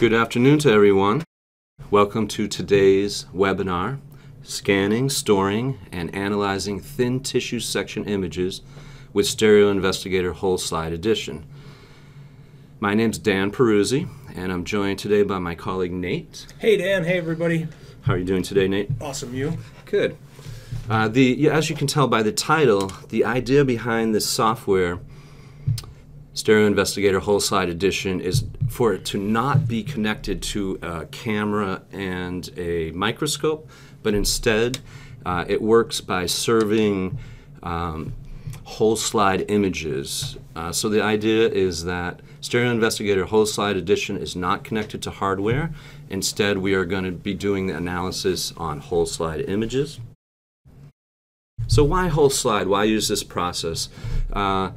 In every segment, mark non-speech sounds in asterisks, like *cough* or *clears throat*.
Good afternoon to everyone. Welcome to today's webinar, Scanning, Storing, and Analyzing Thin Tissue Section Images with Stereo Investigator Whole Slide Edition. My name's Dan Peruzzi, and I'm joined today by my colleague Nate. Hey Dan, hey everybody. How are you doing today, Nate? Awesome, you? Good. Uh, the as you can tell by the title, the idea behind this software, Stereo Investigator Whole Slide Edition, is for it to not be connected to a camera and a microscope, but instead uh, it works by serving um, whole slide images. Uh, so the idea is that Stereo Investigator Whole Slide Edition is not connected to hardware. Instead, we are going to be doing the analysis on whole slide images. So why whole slide? Why use this process? Uh,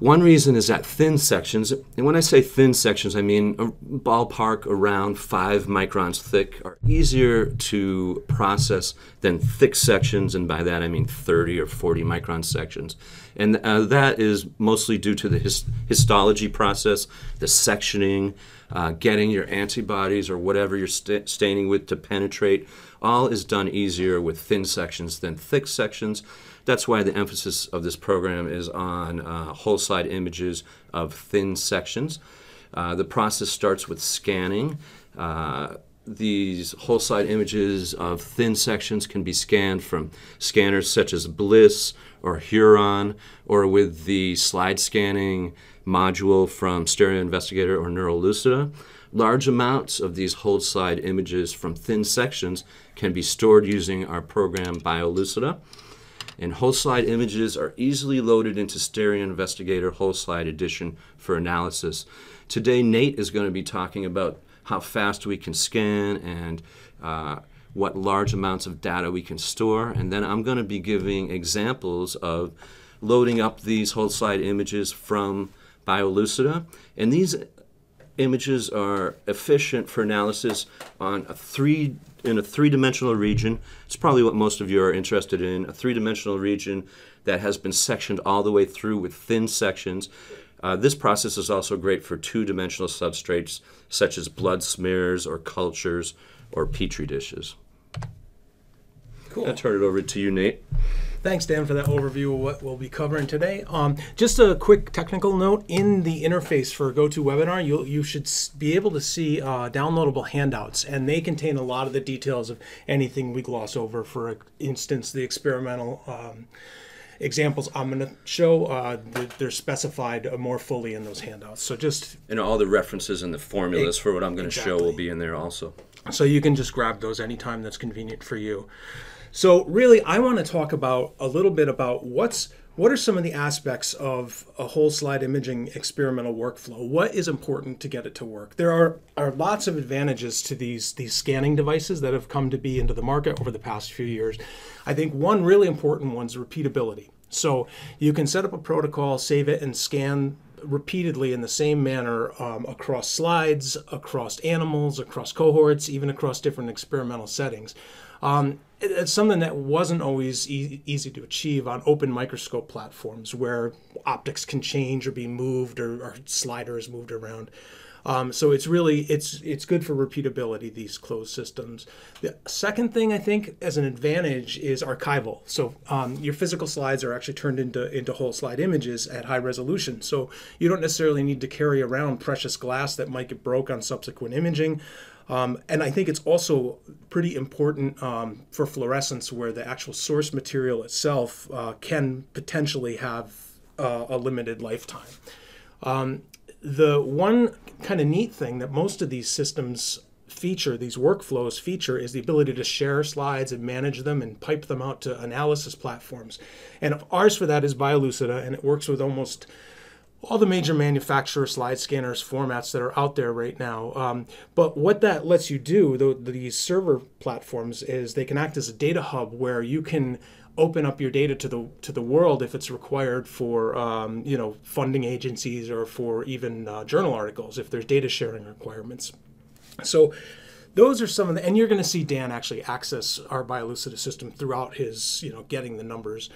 one reason is that thin sections, and when I say thin sections, I mean a ballpark around five microns thick, are easier to process than thick sections, and by that I mean 30 or 40 micron sections. And uh, that is mostly due to the hist histology process, the sectioning, uh, getting your antibodies or whatever you're st staining with to penetrate. All is done easier with thin sections than thick sections. That's why the emphasis of this program is on uh, whole slide images of thin sections. Uh, the process starts with scanning. Uh, these whole slide images of thin sections can be scanned from scanners such as Bliss or Huron or with the slide scanning module from Stereo Investigator or Neurolucida. Large amounts of these whole slide images from thin sections can be stored using our program BioLucida and whole slide images are easily loaded into Stereo Investigator Whole Slide Edition for analysis. Today, Nate is going to be talking about how fast we can scan and uh, what large amounts of data we can store. And then I'm going to be giving examples of loading up these whole slide images from BioLucida. And these images are efficient for analysis on a three in a three-dimensional region. It's probably what most of you are interested in, a three-dimensional region that has been sectioned all the way through with thin sections. Uh, this process is also great for two-dimensional substrates such as blood smears or cultures or petri dishes. Cool. I'll turn it over to you, Nate. Thanks, Dan, for that overview of what we'll be covering today. Um, just a quick technical note, in the interface for GoToWebinar, you you should be able to see uh, downloadable handouts, and they contain a lot of the details of anything we gloss over. For instance, the experimental um, examples I'm going to show, uh, they're specified more fully in those handouts. So just... And all the references and the formulas for what I'm going to exactly. show will be in there also. So you can just grab those anytime that's convenient for you. So really, I want to talk about a little bit about what's what are some of the aspects of a whole slide imaging experimental workflow? What is important to get it to work? There are, are lots of advantages to these, these scanning devices that have come to be into the market over the past few years. I think one really important one is repeatability. So you can set up a protocol, save it, and scan repeatedly in the same manner um, across slides, across animals, across cohorts, even across different experimental settings. Um, it's something that wasn't always e easy to achieve on open microscope platforms where optics can change or be moved or, or sliders moved around. Um, so it's really it's it's good for repeatability these closed systems. The second thing I think as an advantage is archival. So um, your physical slides are actually turned into into whole slide images at high resolution. So you don't necessarily need to carry around precious glass that might get broke on subsequent imaging. Um, and I think it's also pretty important um, for fluorescence where the actual source material itself uh, can potentially have uh, a limited lifetime. Um, the one kind of neat thing that most of these systems feature, these workflows feature, is the ability to share slides and manage them and pipe them out to analysis platforms. And ours for that is BioLucida, and it works with almost all the major manufacturer slide scanners formats that are out there right now. Um, but what that lets you do, the, these server platforms, is they can act as a data hub where you can open up your data to the to the world if it's required for um, you know funding agencies or for even uh, journal articles if there's data sharing requirements. So those are some of the and you're going to see Dan actually access our BioLucida system throughout his you know getting the numbers.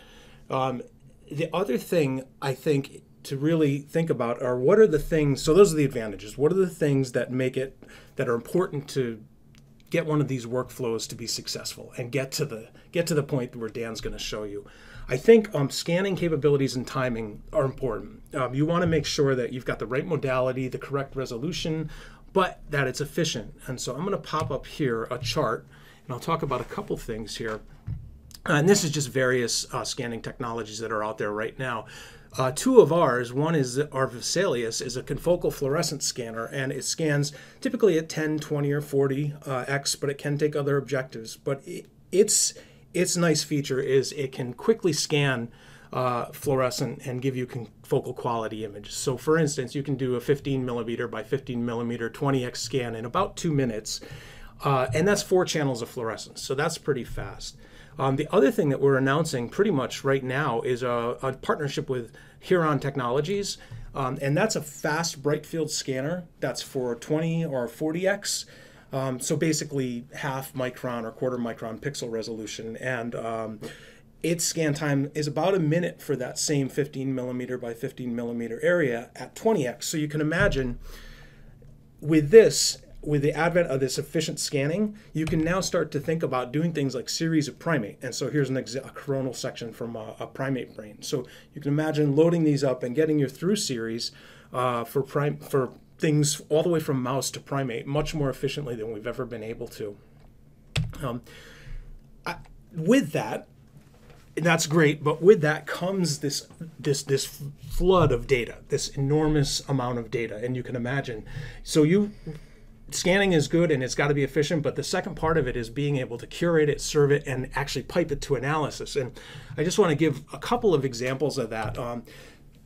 Um, the other thing I think to really think about are what are the things so those are the advantages. What are the things that make it that are important to get one of these workflows to be successful and get to the get to the point where dan's going to show you. I think um, scanning capabilities and timing are important. Um, you want to make sure that you've got the right modality the correct resolution but that it's efficient. And so i'm going to pop up here a chart and i'll talk about a couple things here. And this is just various uh, scanning technologies that are out there right now uh, two of ours, one is our Vesalius, is a confocal fluorescent scanner, and it scans typically at 10, 20, or 40 uh, x, but it can take other objectives. But it, its its nice feature is it can quickly scan uh, fluorescent and give you focal quality images. So, for instance, you can do a 15 millimeter by 15 millimeter 20x scan in about two minutes, uh, and that's four channels of fluorescence. So that's pretty fast. Um, the other thing that we're announcing pretty much right now is a, a partnership with Huron Technologies, um, and that's a fast bright field scanner that's for 20 or 40x. Um, so basically half micron or quarter micron pixel resolution, and um, its scan time is about a minute for that same 15 millimeter by 15 millimeter area at 20x. So you can imagine with this with the advent of this efficient scanning, you can now start to think about doing things like series of primate. And so here's an a coronal section from a, a, primate brain. So you can imagine loading these up and getting your through series uh, for prime for things all the way from mouse to primate much more efficiently than we've ever been able to. Um, I, with that, that's great, but with that comes this this this flood of data, this enormous amount of data, and you can imagine. So you scanning is good and it's got to be efficient, but the second part of it is being able to curate it, serve it, and actually pipe it to analysis. And I just want to give a couple of examples of that. Um,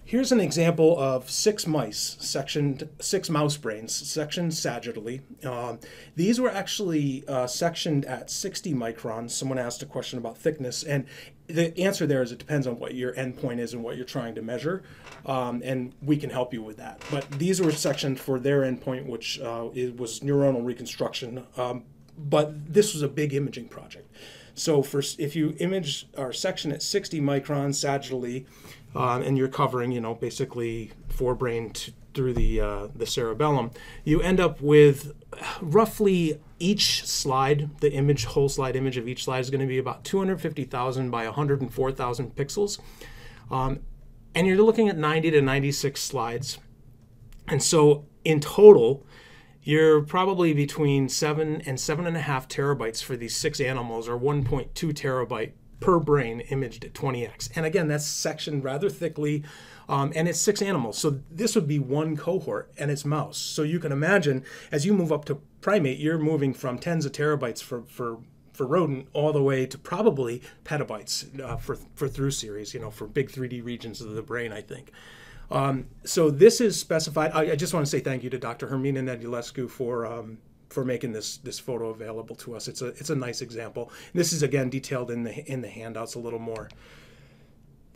here's an example of six mice, sectioned, six mouse brains, sectioned sagittally. Um, these were actually uh, sectioned at 60 microns. Someone asked a question about thickness, and the answer there is it depends on what your endpoint is and what you're trying to measure, um, and we can help you with that. But these were sections for their endpoint, which uh, was neuronal reconstruction. Um, but this was a big imaging project. So for if you image our section at 60 microns sagittally, um, and you're covering, you know, basically forebrain through the uh, the cerebellum, you end up with roughly each slide, the image, whole slide image of each slide is going to be about 250,000 by 104,000 pixels. Um, and you're looking at 90 to 96 slides. And so in total, you're probably between seven and seven and a half terabytes for these six animals, or 1.2 terabyte per brain imaged at 20x. And again, that's sectioned rather thickly, um, and it's six animals. So this would be one cohort, and it's mouse. So you can imagine as you move up to primate, you're moving from tens of terabytes for for for rodent all the way to probably petabytes uh, for for through series. You know, for big 3D regions of the brain, I think. Um, so this is specified. I, I, just want to say thank you to Dr. Hermina Nedelescu for um, for making this this photo available to us. It's a it's a nice example. This is again detailed in the in the handouts a little more.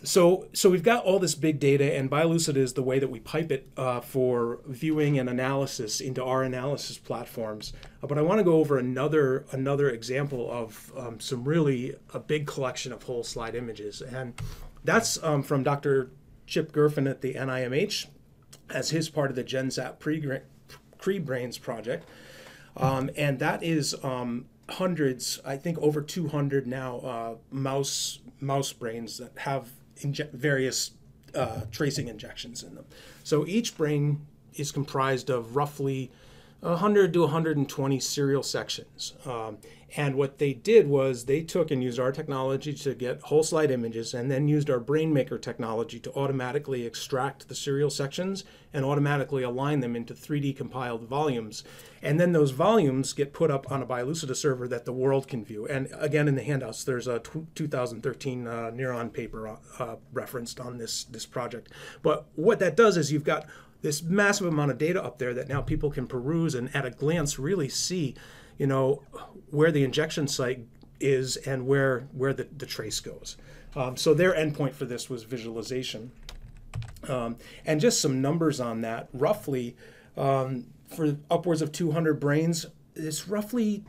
So so we've got all this big data, and BioLucida is the way that we pipe it uh, for viewing and analysis into our analysis platforms. Uh, but I want to go over another another example of um, some really a big collection of whole slide images, and that's um, from Dr. Chip Gerfen at the NIMH as his part of the GenSat Cre-brains project. Um, and that is um, hundreds, I think over 200 now, uh, mouse mouse brains that have inje- various uh, tracing injections in them. So each brain is comprised of roughly 100 to 120 serial sections. Um, and what they did was they took and used our technology to get whole slide images and then used our BrainMaker technology to automatically extract the serial sections and automatically align them into 3D compiled volumes. And then those volumes get put up on a BioLucida server that the world can view. And again, in the handouts, there's a t- 2013 uh, Neuron paper uh, referenced on this, this project. But what that does is you've got this massive amount of data up there that now people can peruse and at a glance really see, you know, where the injection site is and where where the, the trace goes. Um, so their endpoint for this was visualization. Um, and just some numbers on that, roughly um, for upwards of 200 brains, it's roughly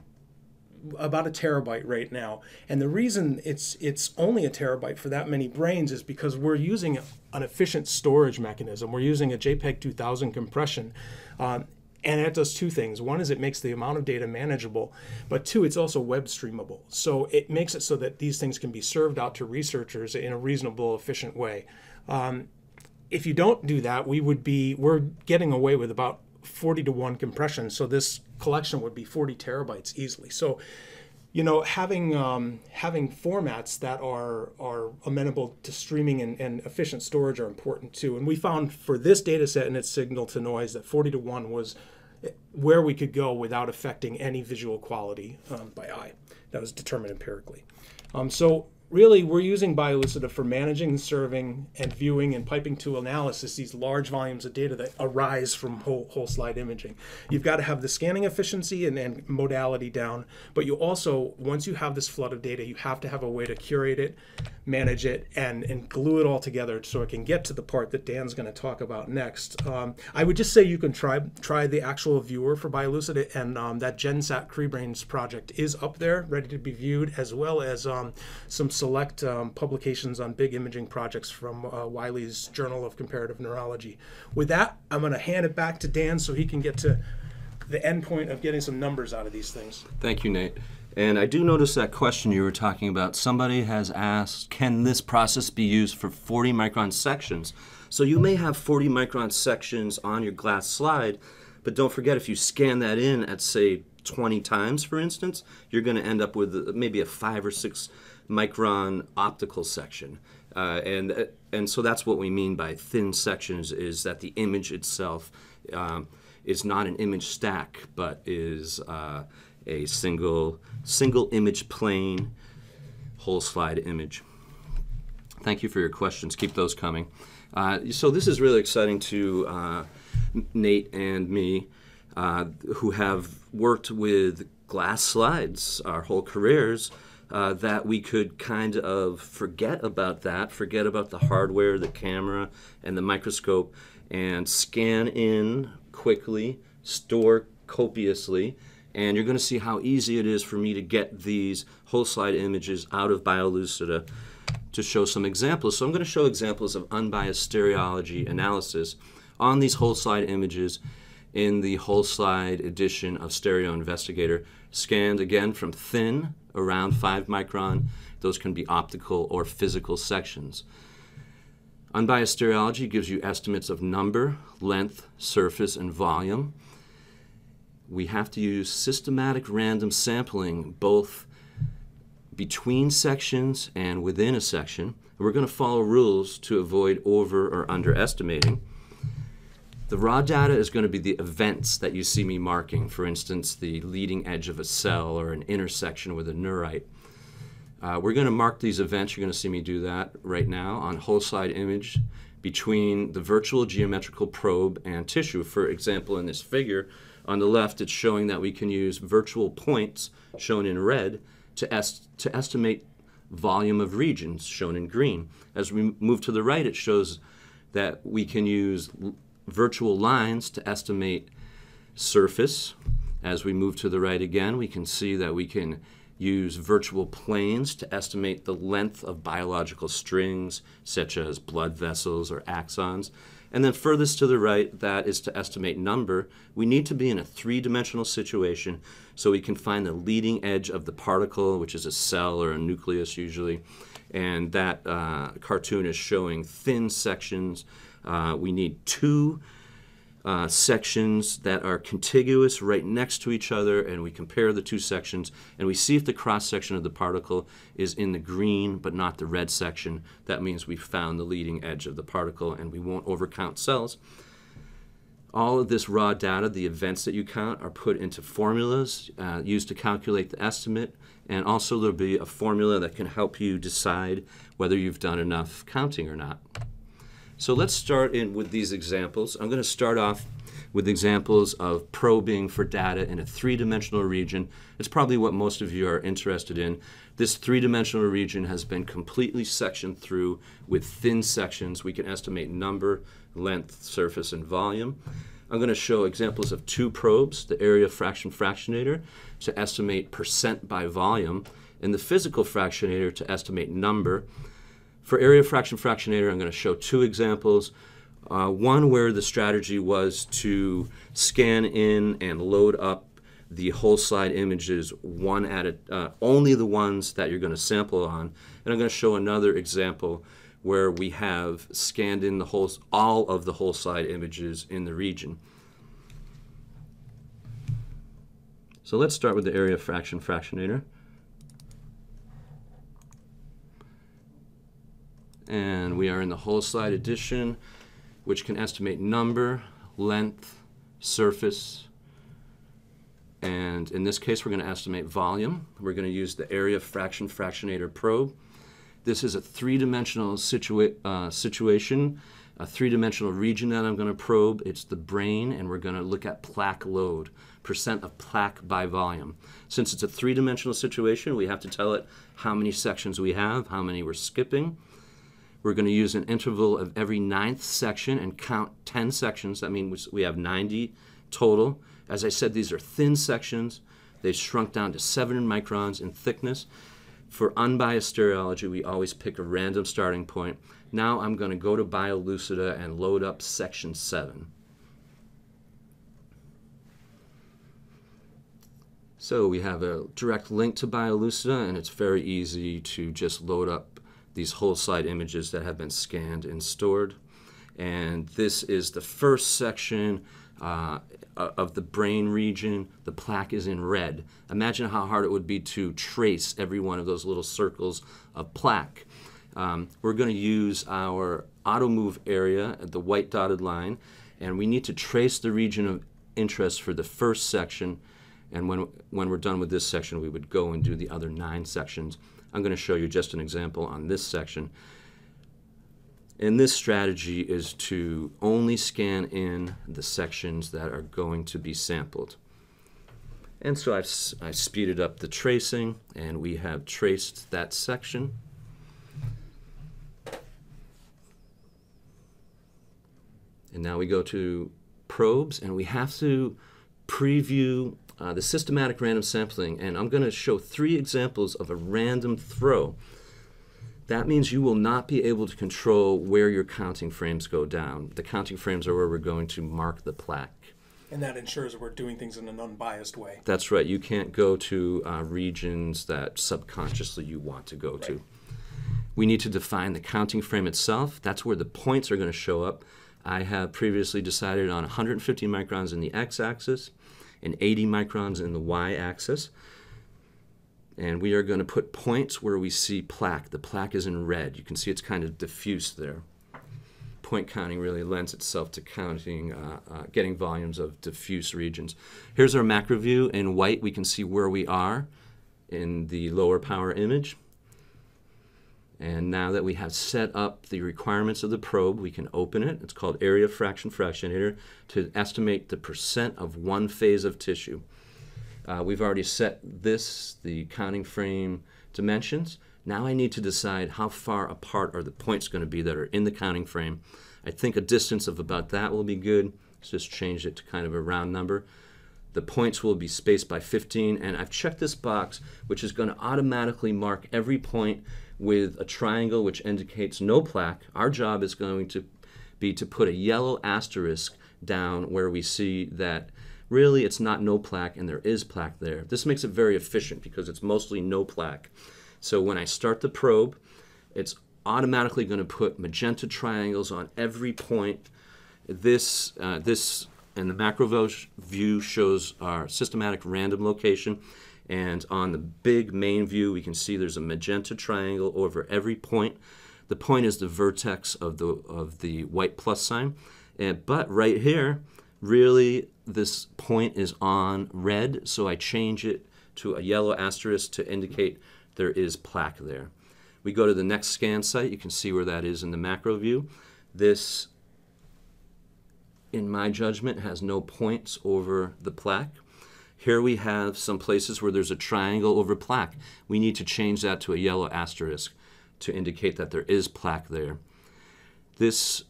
about a terabyte right now. And the reason it's it's only a terabyte for that many brains is because we're using an efficient storage mechanism. We're using a JPEG 2000 compression. Um, and that does two things. One is it makes the amount of data manageable, but two, it's also web streamable. So it makes it so that these things can be served out to researchers in a reasonable, efficient way. Um, if you don't do that, we would be we're getting away with about 40 to 1 compression. So this collection would be 40 terabytes easily. So, you know, having um, having formats that are are amenable to streaming and, and efficient storage are important too. And we found for this data set and its signal to noise that 40 to 1 was where we could go without affecting any visual quality um, by eye. That was determined empirically. Um, so really we're using BioLucida for managing, and serving, and viewing and piping to analysis these large volumes of data that arise from whole, whole slide imaging. You've got to have the scanning efficiency and, and modality down, but you also, once you have this flood of data, you have to have a way to curate it, manage it, and, and glue it all together so it can get to the part that Dan's going to talk about next. Um, I would just say you can try try the actual viewer for BioLucida, and um, that GenSat CreBrains project is up there, ready to be viewed, as well as um, some select um, publications on big imaging projects from uh, Wiley's Journal of Comparative Neurology. With that, I'm going to hand it back to Dan so he can get to the end point of getting some numbers out of these things. Thank you, Nate. And I do notice that question you were talking about. Somebody has asked, can this process be used for 40 micron sections? So you may have 40 micron sections on your glass slide, but don't forget if you scan that in at, say, 20 times, for instance, you're going to end up with maybe a five or six micron optical section. Uh, and, and so that's what we mean by thin sections is that the image itself um, is not an image stack, but is uh, a single, single image plane, whole slide image. Thank you for your questions. Keep those coming. Uh, so this is really exciting to uh, Nate and me, uh, who have worked with glass slides our whole careers uh, that we could kind of forget about that, forget about the hardware, the camera, and the microscope, and scan in quickly, store copiously, and you're going to see how easy it is for me to get these whole slide images out of BioLucida to show some examples. So I'm going to show examples of unbiased stereology analysis on these whole slide images in the whole slide edition of Stereo Investigator, scanned again from thin around 5 micron. Those can be optical or physical sections. Unbiased stereology gives you estimates of number, length, surface, and volume. We have to use systematic random sampling both between sections and within a section. We're going to follow rules to avoid over or underestimating. The raw data is going to be the events that you see me marking, for instance, the leading edge of a cell or an intersection with a neurite. Uh, we're going to mark these events, you're going to see me do that right now on whole slide image between the virtual geometrical probe and tissue. For example, in this figure, on the left, it's showing that we can use virtual points, shown in red, to, est to estimate volume of regions, shown in green. As we move to the right, it shows that we can use virtual lines to estimate surface. As we move to the right again, we can see that we can use virtual planes to estimate the length of biological strings, such as blood vessels or axons. And then furthest to the right, that is to estimate number. We need to be in a three-dimensional situation so we can find the leading edge of the particle, which is a cell or a nucleus usually. And that uh, cartoon is showing thin sections uh, we need two uh, sections that are contiguous right next to each other, and we compare the two sections, and we see if the cross section of the particle is in the green but not the red section. That means we found the leading edge of the particle, and we won't overcount cells. All of this raw data, the events that you count, are put into formulas uh, used to calculate the estimate, and also there'll be a formula that can help you decide whether you've done enough counting or not. So let's start in with these examples. I'm going to start off with examples of probing for data in a three-dimensional region. It's probably what most of you are interested in. This three-dimensional region has been completely sectioned through with thin sections. We can estimate number, length, surface, and volume. I'm going to show examples of two probes, the area fraction fractionator to estimate percent by volume, and the physical fractionator to estimate number. For area fraction fractionator, I'm going to show two examples. Uh, one where the strategy was to scan in and load up the whole slide images one at a, uh, only the ones that you're going to sample on. And I'm going to show another example where we have scanned in the whole, all of the whole slide images in the region. So let's start with the area fraction fractionator. And we are in the whole slide edition, which can estimate number, length, surface, and in this case, we're going to estimate volume. We're going to use the area fraction fractionator probe. This is a three-dimensional situa uh, situation, a three-dimensional region that I'm going to probe. It's the brain, and we're going to look at plaque load, percent of plaque by volume. Since it's a three-dimensional situation, we have to tell it how many sections we have, how many we're skipping. We're going to use an interval of every ninth section and count 10 sections. That means we have 90 total. As I said, these are thin sections. They've shrunk down to 7 microns in thickness. For unbiased stereology, we always pick a random starting point. Now I'm going to go to BioLucida and load up section 7. So we have a direct link to BioLucida, and it's very easy to just load up these whole slide images that have been scanned and stored. And this is the first section uh, of the brain region, the plaque is in red. Imagine how hard it would be to trace every one of those little circles of plaque. Um, we're going to use our auto move area at the white dotted line, and we need to trace the region of interest for the first section. And when, when we're done with this section, we would go and do the other nine sections. I'm going to show you just an example on this section. And this strategy is to only scan in the sections that are going to be sampled. And so I've, I've speeded up the tracing, and we have traced that section. And now we go to probes, and we have to preview uh, the systematic random sampling. And I'm going to show three examples of a random throw that means you will not be able to control where your counting frames go down. The counting frames are where we're going to mark the plaque. And that ensures we're doing things in an unbiased way. That's right. You can't go to uh, regions that subconsciously you want to go right. to. We need to define the counting frame itself. That's where the points are going to show up. I have previously decided on 150 microns in the x-axis and 80 microns in the y-axis. And we are going to put points where we see plaque. The plaque is in red. You can see it's kind of diffuse there. Point counting really lends itself to counting, uh, uh, getting volumes of diffuse regions. Here's our macro view. In white, we can see where we are in the lower power image. And now that we have set up the requirements of the probe, we can open it. It's called area fraction fractionator to estimate the percent of one phase of tissue. Uh, we've already set this, the counting frame dimensions. Now I need to decide how far apart are the points going to be that are in the counting frame. I think a distance of about that will be good. Let's just change it to kind of a round number. The points will be spaced by 15, and I've checked this box, which is going to automatically mark every point with a triangle which indicates no plaque. Our job is going to be to put a yellow asterisk down where we see that really it's not no plaque and there is plaque there. This makes it very efficient because it's mostly no plaque. So when I start the probe, it's automatically going to put magenta triangles on every point. This, uh, this and the macro view shows our systematic random location. And on the big main view, we can see there's a magenta triangle over every point. The point is the vertex of the, of the white plus sign. And, but right here, really this point is on red, so I change it to a yellow asterisk to indicate there is plaque there. We go to the next scan site. You can see where that is in the macro view. This, in my judgment, has no points over the plaque. Here we have some places where there's a triangle over plaque. We need to change that to a yellow asterisk to indicate that there is plaque there. This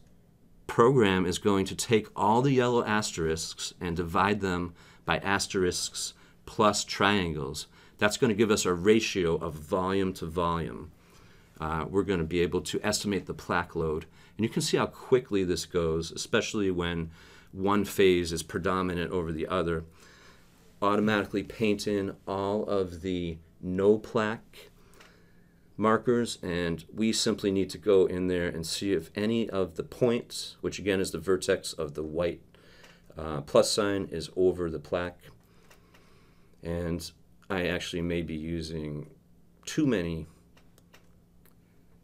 program is going to take all the yellow asterisks and divide them by asterisks plus triangles. That's going to give us a ratio of volume to volume. Uh, we're going to be able to estimate the plaque load. And you can see how quickly this goes, especially when one phase is predominant over the other. Automatically paint in all of the no plaque markers and we simply need to go in there and see if any of the points, which again is the vertex of the white uh, plus sign, is over the plaque. And I actually may be using too many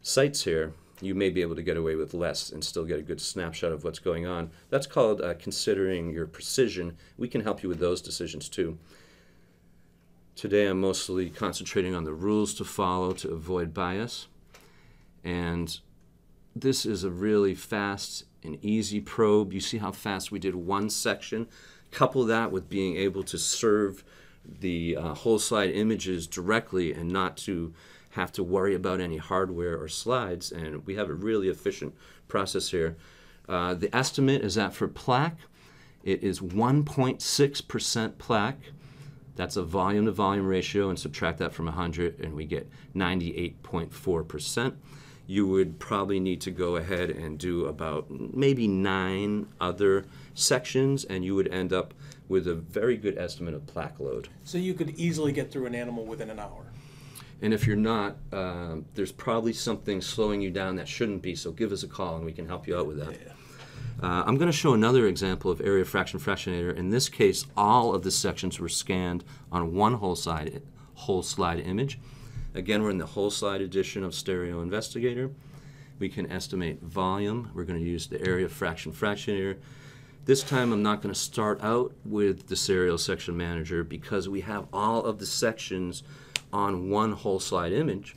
sites here. You may be able to get away with less and still get a good snapshot of what's going on. That's called uh, considering your precision. We can help you with those decisions too. Today I'm mostly concentrating on the rules to follow to avoid bias. And this is a really fast and easy probe. You see how fast we did one section. Couple that with being able to serve the uh, whole slide images directly and not to have to worry about any hardware or slides. And we have a really efficient process here. Uh, the estimate is that for plaque, it is 1.6% plaque. That's a volume to volume ratio, and subtract that from 100, and we get 98.4%. You would probably need to go ahead and do about maybe nine other sections, and you would end up with a very good estimate of plaque load. So you could easily get through an animal within an hour. And if you're not, um, there's probably something slowing you down that shouldn't be, so give us a call and we can help you out with that. Yeah. Uh, I'm going to show another example of area fraction fractionator. In this case, all of the sections were scanned on one whole slide, whole slide image. Again, we're in the whole slide edition of Stereo Investigator. We can estimate volume. We're going to use the area fraction fractionator. This time I'm not going to start out with the serial section manager because we have all of the sections on one whole slide image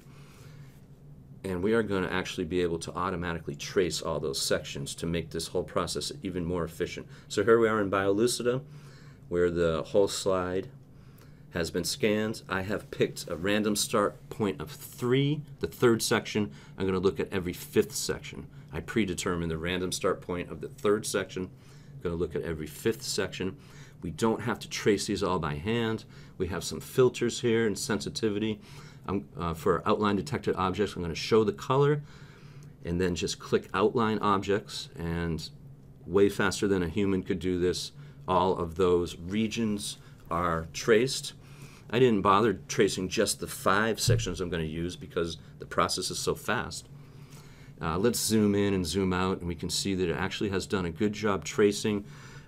and we are going to actually be able to automatically trace all those sections to make this whole process even more efficient. So here we are in BioLucida, where the whole slide has been scanned. I have picked a random start point of three, the third section. I'm going to look at every fifth section. I predetermined the random start point of the third section. I'm going to look at every fifth section. We don't have to trace these all by hand. We have some filters here and sensitivity. Uh, for outline detected objects, I'm going to show the color and then just click outline objects and way faster than a human could do this. All of those regions are traced. I didn't bother tracing just the five sections I'm going to use because the process is so fast. Uh, let's zoom in and zoom out and we can see that it actually has done a good job tracing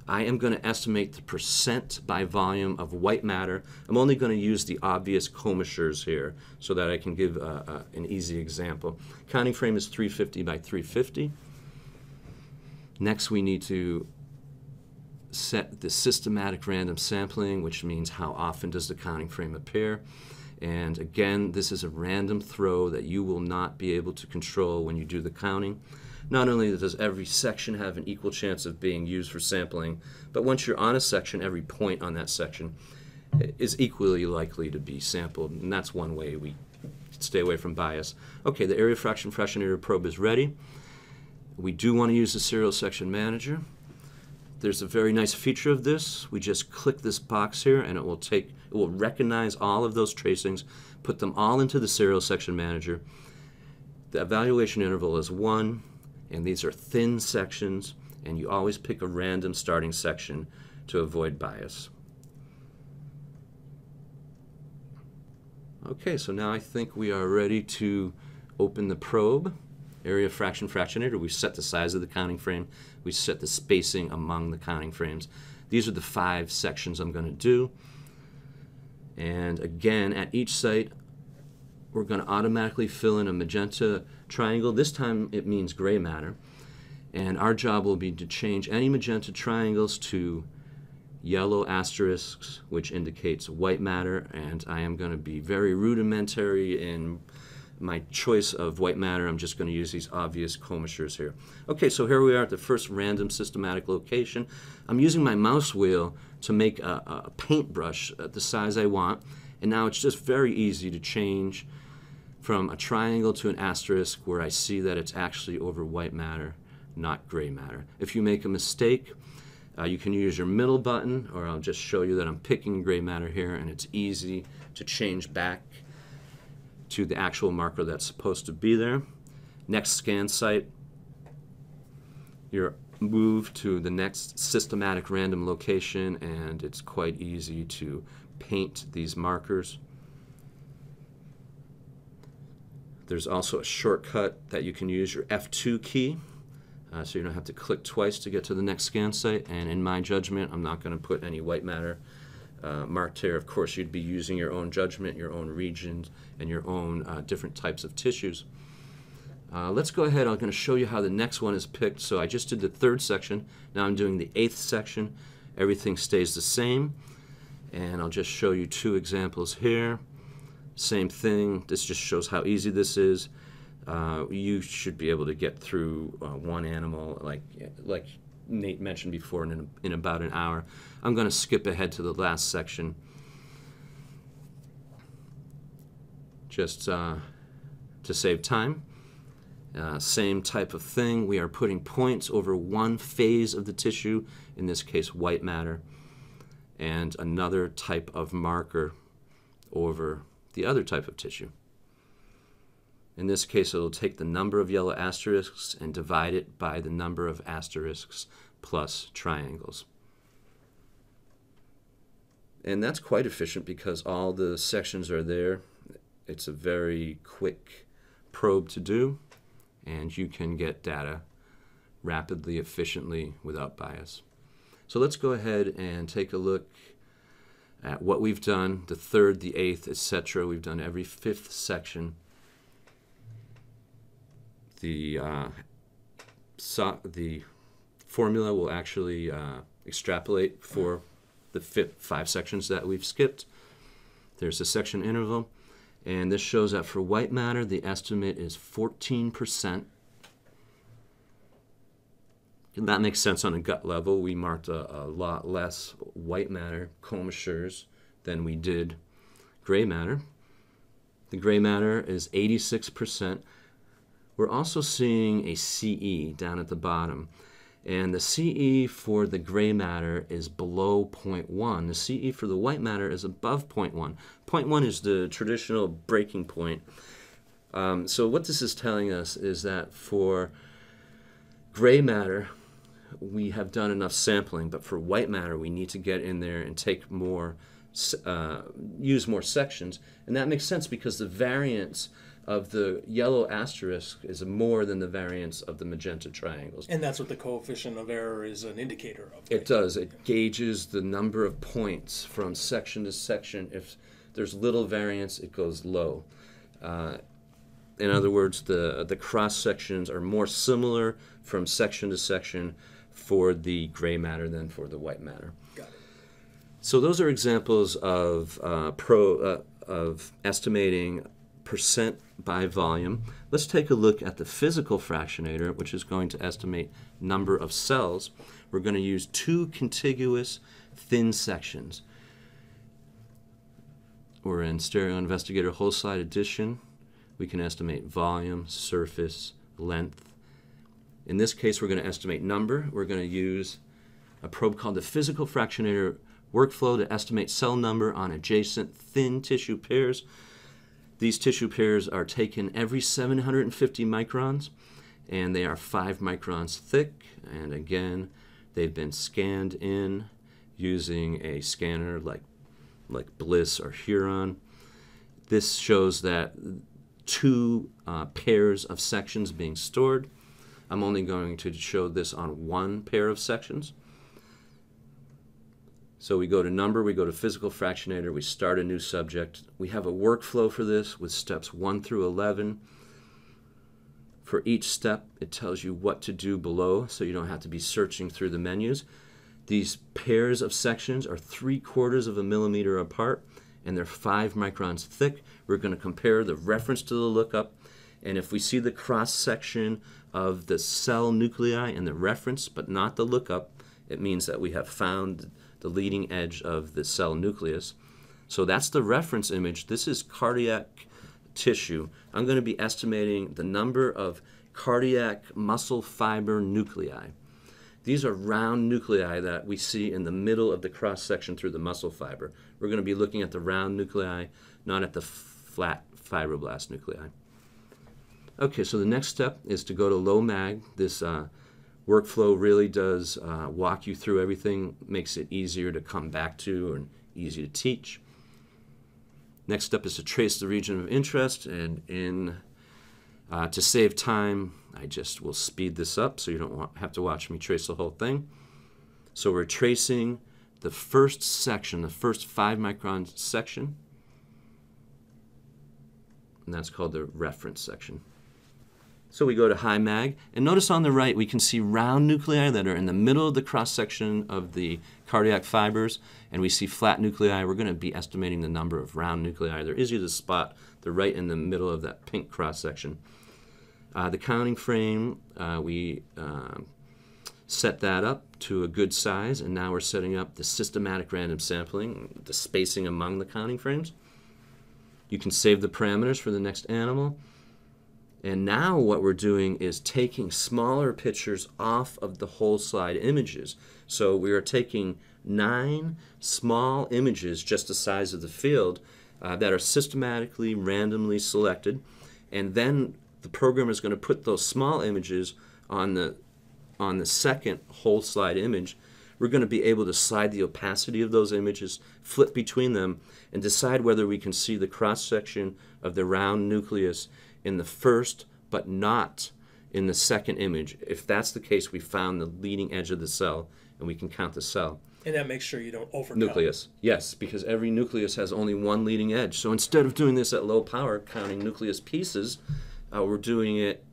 I am going to estimate the percent by volume of white matter. I'm only going to use the obvious commissures here so that I can give uh, uh, an easy example. Counting frame is 350 by 350. Next, we need to set the systematic random sampling, which means how often does the counting frame appear. And again, this is a random throw that you will not be able to control when you do the counting. Not only does every section have an equal chance of being used for sampling, but once you're on a section, every point on that section is equally likely to be sampled, and that's one way we stay away from bias. Okay, the area fraction fractionator probe is ready. We do want to use the serial section manager. There's a very nice feature of this. We just click this box here and it will take, it will recognize all of those tracings, put them all into the serial section manager. The evaluation interval is one, and these are thin sections, and you always pick a random starting section to avoid bias. Okay, so now I think we are ready to open the probe. Area fraction fractionator, we set the size of the counting frame, we set the spacing among the counting frames. These are the five sections I'm going to do. And again, at each site, we're going to automatically fill in a magenta triangle. This time it means gray matter. And our job will be to change any magenta triangles to yellow asterisks, which indicates white matter. And I am going to be very rudimentary in my choice of white matter. I'm just going to use these obvious commissures here. Okay, so here we are at the first random systematic location. I'm using my mouse wheel to make a, a paintbrush uh, the size I want. And now it's just very easy to change from a triangle to an asterisk where I see that it's actually over white matter. not gray matter. If you make a mistake, uh, you can use your middle button, or I'll just show you that I'm picking gray matter here, and it's easy to change back to the actual marker that's supposed to be there. Next scan site, you're to the next systematic random location, and it's quite easy to paint these markers. There's also a shortcut that you can use your F2 key, uh, so you don't have to click twice to get to the next scan site. And in my judgment, I'm not going to put any white matter uh, marked here. Of course, you'd be using your own judgment, your own regions, and your own uh, different types of tissues. Uh, let's go ahead. I'm going to show you how the next one is picked. So I just did the third section. Now I'm doing the eighth section. Everything stays the same. And I'll just show you two examples here. Same thing. This just shows how easy this is. Uh, you should be able to get through uh, one animal like like Nate mentioned before in, in about an hour. I'm going to skip ahead to the last section. Just uh, to save time. Uh, same type of thing. We are putting points over one phase of the tissue, in this case white matter, and another type of marker over the other type of tissue. In this case, it'll take the number of yellow asterisks and divide it by the number of asterisks plus triangles. And that's quite efficient because all the sections are there. It's a very quick probe to do, and you can get data rapidly, efficiently, without bias. So let's go ahead and take a look at what we've done, the third, the eighth, etc. We've done every fifth section. The, uh, so, the formula will actually uh, extrapolate for the fifth, five sections that we've skipped. There's a section interval, and this shows that for white matter, the estimate is 14%. And that makes sense on a gut level. We marked a, a lot less white matter commissures than we did gray matter. The gray matter is 86%. We're also seeing a CE down at the bottom. And the CE for the gray matter is below 0.1. The CE for the white matter is above 0.1. 0.1 is the traditional breaking point. Um, so what this is telling us is that for gray matter, we have done enough sampling, but for white matter, we need to get in there and take more, uh, use more sections. And that makes sense because the variance of the yellow asterisk is more than the variance of the magenta triangles. And that's what the coefficient of error is an indicator of. Right? It does. It gauges the number of points from section to section. If there's little variance, it goes low. Uh, in other words, the, the cross sections are more similar from section to section for the gray matter than for the white matter. Got it. So those are examples of uh, pro uh, of estimating percent by volume. Let's take a look at the physical fractionator, which is going to estimate number of cells. We're going to use two contiguous thin sections. We're in Stereo Investigator Whole Slide Edition. We can estimate volume, surface, length. In this case, we're going to estimate number. We're going to use a probe called the physical fractionator workflow to estimate cell number on adjacent thin tissue pairs. These tissue pairs are taken every 750 microns and they are 5 microns thick. And again, they've been scanned in using a scanner like, like Bliss or Huron. This shows that two uh, pairs of sections being stored. I'm only going to show this on one pair of sections. So we go to number, we go to physical fractionator, we start a new subject. We have a workflow for this with steps 1 through 11. For each step, it tells you what to do below so you don't have to be searching through the menus. These pairs of sections are three quarters of a millimeter apart and they're five microns thick. We're going to compare the reference to the lookup. And if we see the cross section of the cell nuclei and the reference but not the lookup, it means that we have found the leading edge of the cell nucleus. So that's the reference image. This is cardiac tissue. I'm going to be estimating the number of cardiac muscle fiber nuclei. These are round nuclei that we see in the middle of the cross section through the muscle fiber. We're going to be looking at the round nuclei, not at the flat fibroblast nuclei. Okay, so the next step is to go to low mag. This uh, workflow really does uh, walk you through everything, makes it easier to come back to and easy to teach. Next step is to trace the region of interest, and in uh, to save time, I just will speed this up so you don't want, have to watch me trace the whole thing. So we're tracing the first section, the first five micron section, and that's called the reference section. So we go to high mag, and notice on the right we can see round nuclei that are in the middle of the cross section of the cardiac fibers, and we see flat nuclei. We're going to be estimating the number of round nuclei. They're easy to spot. They're right in the middle of that pink cross section. Uh, the counting frame, uh, we uh, set that up to a good size, and now we're setting up the systematic random sampling, the spacing among the counting frames. You can save the parameters for the next animal. And now what we're doing is taking smaller pictures off of the whole slide images. So we are taking nine small images just the size of the field uh, that are systematically randomly selected. And then the program is going to put those small images on the, on the second whole slide image. We're going to be able to slide the opacity of those images, flip between them, and decide whether we can see the cross section of the round nucleus in the first but not in the second image. If that's the case, we found the leading edge of the cell and we can count the cell. And that makes sure you don't overcut. Nucleus, yes, because every nucleus has only one leading edge. So instead of doing this at low power, counting nucleus pieces, uh, we're doing it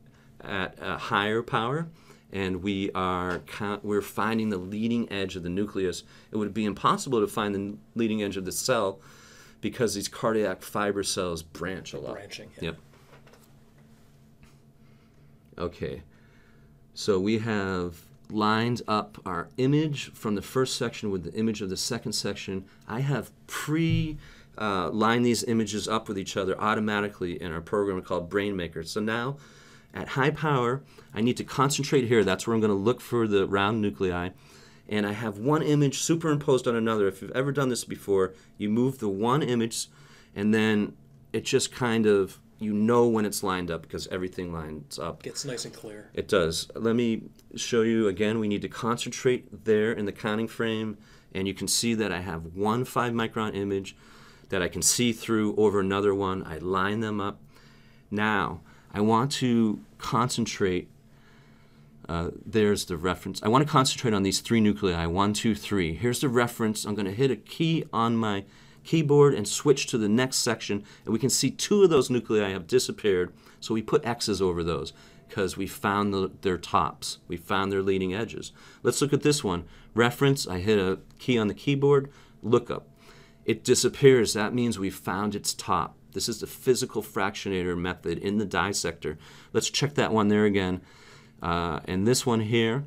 at a higher power, and we are count, we're finding the leading edge of the nucleus. It would be impossible to find the leading edge of the cell because these cardiac fiber cells branch a lot. Branching. Yeah. Yep. Okay, so we have lined up our image from the first section with the image of the second section. I have pre uh, lined these images up with each other automatically in our program called BrainMaker. So now at high power, I need to concentrate here. That's where I'm going to look for the round nuclei. And I have one image superimposed on another. If you've ever done this before, you move the one image and then it just kind of you know when it's lined up because everything lines up. Gets nice and clear. It does. Let me show you again. We need to concentrate there in the counting frame, and you can see that I have one 5 micron image that I can see through over another one. I line them up. Now, I want to concentrate. Uh, there's the reference. I want to concentrate on these three nuclei one, two, three. Here's the reference. I'm going to hit a key on my keyboard and switch to the next section, and we can see two of those nuclei have disappeared. So we put X's over those because we found the, their tops. We found their leading edges. Let's look at this one. Reference, I hit a key on the keyboard, lookup. It disappears. That means we found its top. This is the physical fractionator method in the disector. Let's check that one there again. Uh, and this one here,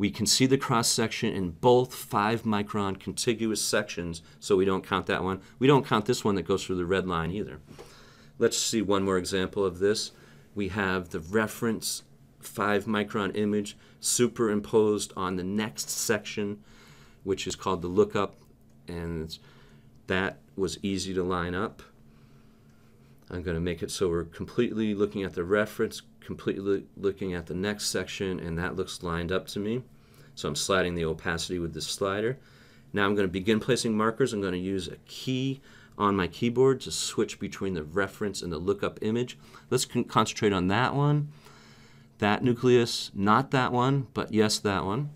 we can see the cross section in both 5 micron contiguous sections, so we don't count that one. We don't count this one that goes through the red line either. Let's see one more example of this. We have the reference 5 micron image superimposed on the next section, which is called the lookup, and that was easy to line up. I'm going to make it so we're completely looking at the reference, completely looking at the next section, and that looks lined up to me. So I'm sliding the opacity with this slider. Now I'm going to begin placing markers. I'm going to use a key on my keyboard to switch between the reference and the lookup image. Let's con concentrate on that one, that nucleus, not that one, but yes, that one.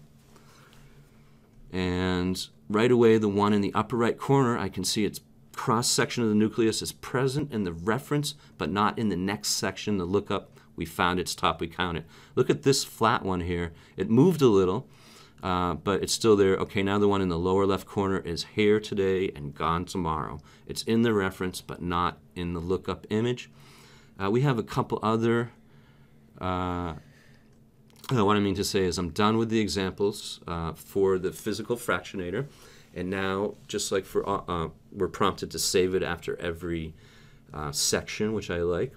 And right away, the one in the upper right corner, I can see its cross section of the nucleus is present in the reference, but not in the next section, the lookup. We found its top, we count it. Look at this flat one here. It moved a little, uh, but it's still there. Okay, now the one in the lower left corner is here today and gone tomorrow. It's in the reference, but not in the lookup image. Uh, we have a couple other. Uh, what I mean to say is I'm done with the examples uh, for the physical fractionator, and now just like for uh, uh, we're prompted to save it after every section, which I like.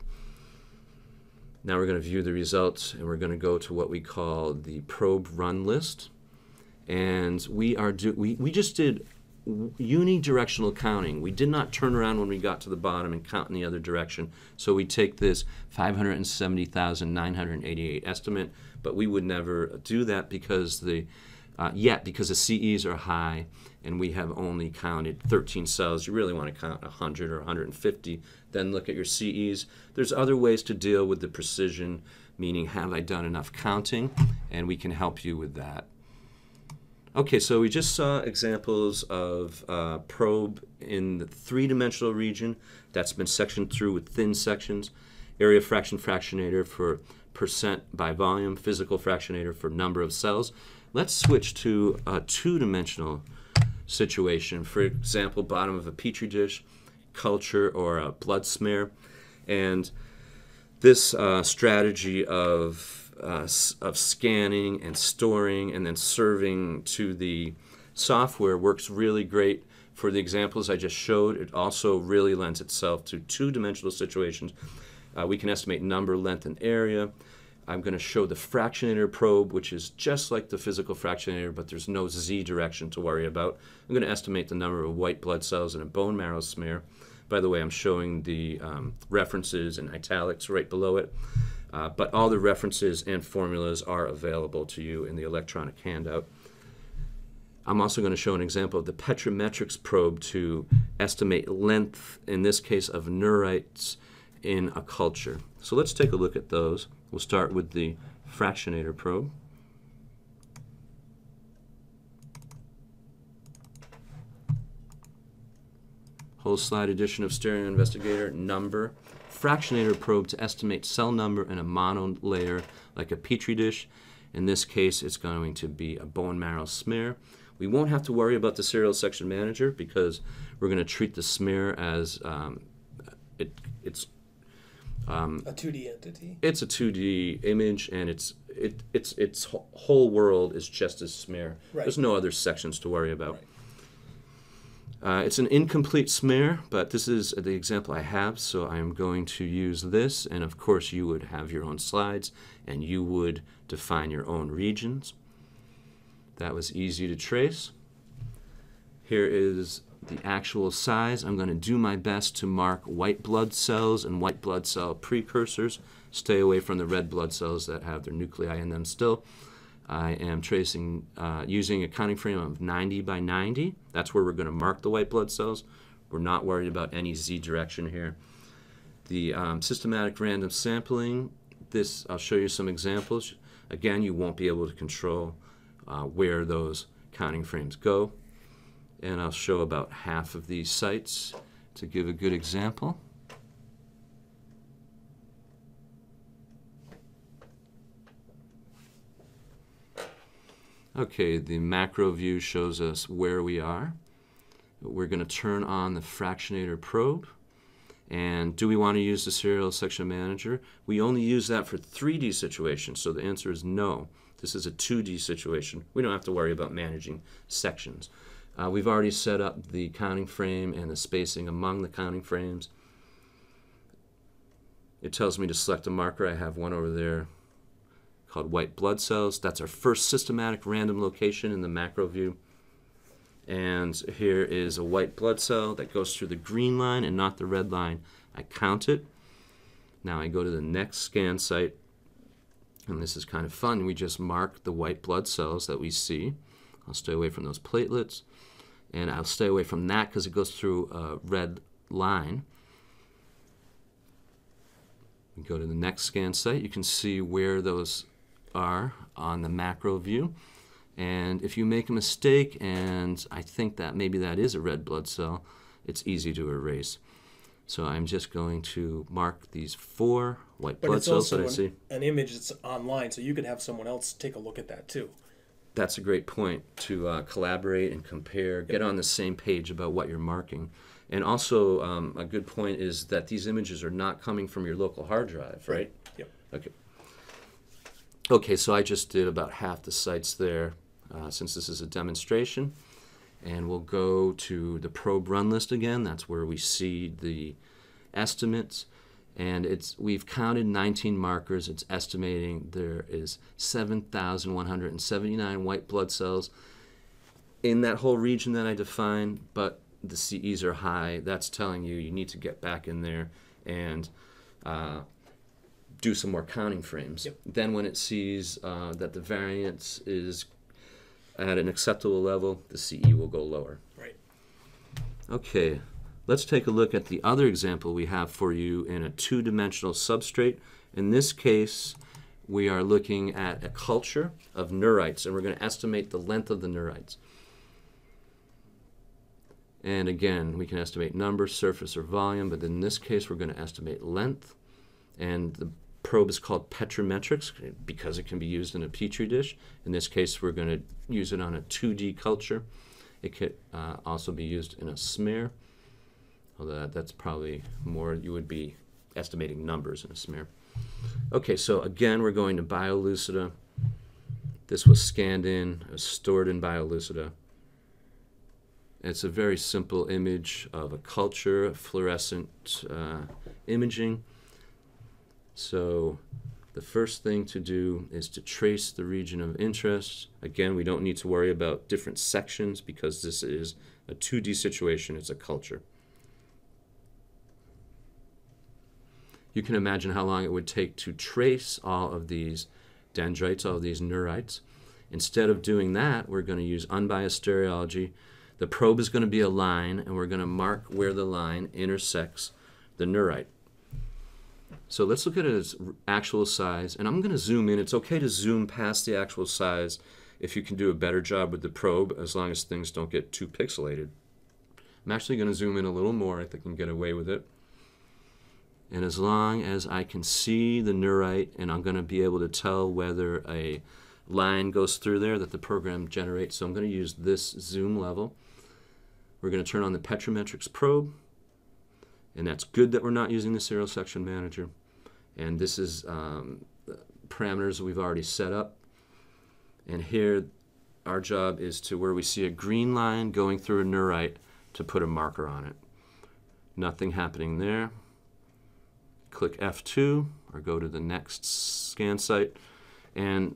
Now we're going to view the results and we're going to go to what we call the probe run list. And we are do we, we just did unidirectional counting. We did not turn around when we got to the bottom and count in the other direction. So we take this 570,988 estimate, but we would never do that because the uh, yet because the CEs are high and we have only counted 13 cells. You really want to count 100 or 150, then look at your CEs. There's other ways to deal with the precision, meaning have I done enough counting, and we can help you with that. Okay, so we just saw examples of uh, probe in the three-dimensional region that's been sectioned through with thin sections, area fraction fractionator for percent by volume, physical fractionator for number of cells. Let's switch to a two-dimensional situation. For example, bottom of a petri dish, culture, or a blood smear. And this uh, strategy of uh, of scanning and storing and then serving to the software works really great for the examples I just showed. It also really lends itself to two-dimensional situations. Uh, we can estimate number, length, and area. I'm going to show the fractionator probe, which is just like the physical fractionator, but there's no z direction to worry about. I'm going to estimate the number of white blood cells in a bone marrow smear. By the way, I'm showing the um, references in italics right below it. Uh, but all the references and formulas are available to you in the electronic handout. I'm also going to show an example of the Petrimetrics probe to estimate length, in this case, of neurites in a culture. So let's take a look at those. We'll start with the fractionator probe. Whole slide edition of Stereo Investigator number fractionator probe to estimate cell number in a monolayer like a petri dish. In this case, it's going to be a bone marrow smear. We won't have to worry about the serial section manager because we're going to treat the smear as um, it, it's um, a 2D entity. It's a 2D image, and it's it, it's its whole world is just a smear. Right. There's no other sections to worry about. Right. Uh, it's an incomplete smear, but this is the example I have, so I am going to use this. And of course, you would have your own slides, and you would define your own regions. That was easy to trace. Here is the actual size. I'm going to do my best to mark white blood cells and white blood cell precursors. Stay away from the red blood cells that have their nuclei in them still. I am tracing uh, using a counting frame of 90 by 90. That's where we're going to mark the white blood cells. We're not worried about any z direction here. The um, systematic random sampling, this I'll show you some examples. Again, you won't be able to control uh, where those counting frames go. And I'll show about half of these sites to give a good example. Okay, the macro view shows us where we are. We're going to turn on the fractionator probe. And do we want to use the serial section manager? We only use that for 3D situations, so the answer is no. This is a 2D situation. We don't have to worry about managing sections. Uh, we've already set up the counting frame and the spacing among the counting frames. It tells me to select a marker. I have one over there called white blood cells. That's our first systematic random location in the macro view. And here is a white blood cell that goes through the green line and not the red line. I count it. Now I go to the next scan site, and this is kind of fun. We just mark the white blood cells that we see. I'll stay away from those platelets, and I'll stay away from that because it goes through a red line. We go to the next scan site. You can see where those are on the macro view. And if you make a mistake, and I think that maybe that is a red blood cell, it's easy to erase. So I'm just going to mark these four white but blood cells that I see. An image that's online, so you could have someone else take a look at that too. That's a great point to uh, collaborate and compare, get on the same page about what you're marking. And also, um, a good point is that these images are not coming from your local hard drive, right? right. Yep. Okay. Okay, so I just did about half the sites there uh, since this is a demonstration. And we'll go to the probe run list again. That's where we see the estimates. and it's we've counted 19 markers. It's estimating there is 7,179 white blood cells in that whole region that I defined, but the CEs are high. That's telling you you need to get back in there and uh, do some more counting frames. Yep. Then, when it sees uh, that the variance is at an acceptable level, the CE will go lower. Right. Okay, let's take a look at the other example we have for you in a two-dimensional substrate. In this case, we are looking at a culture of neurites, and we're going to estimate the length of the neurites. And again, we can estimate number, surface, or volume, but in this case, we're going to estimate length. And the probe is called Petrimetrics because it can be used in a petri dish. In this case, we're going to use it on a 2D culture. It could uh, also be used in a smear, although that, that's probably more, you would be estimating numbers in a smear. Okay, so again, we're going to BioLucida. This was scanned in, was stored in BioLucida. It's a very simple image of a culture, fluorescent uh, imaging. So the first thing to do is to trace the region of interest. Again, we don't need to worry about different sections because this is a 2D situation, it's a culture. You can imagine how long it would take to trace all of these dendrites, all of these neurites. Instead of doing that, we're going to use unbiased stereology. The probe is going to be a line, and we're going to mark where the line intersects the neurite. So let's look at its actual size, and I'm going to zoom in. It's okay to zoom past the actual size if you can do a better job with the probe, as long as things don't get too pixelated. I'm actually going to zoom in a little more. I think I can get away with it. And as long as I can see the neurite, and I'm going to be able to tell whether a line goes through there that the program generates. So I'm going to use this zoom level. We're going to turn on the Petrimetrics probe. And that's good that we're not using the serial section manager. And this is um, parameters we've already set up. And here, our job is to where we see a green line going through a neurite to put a marker on it. Nothing happening there. Click F2 or go to the next scan site. And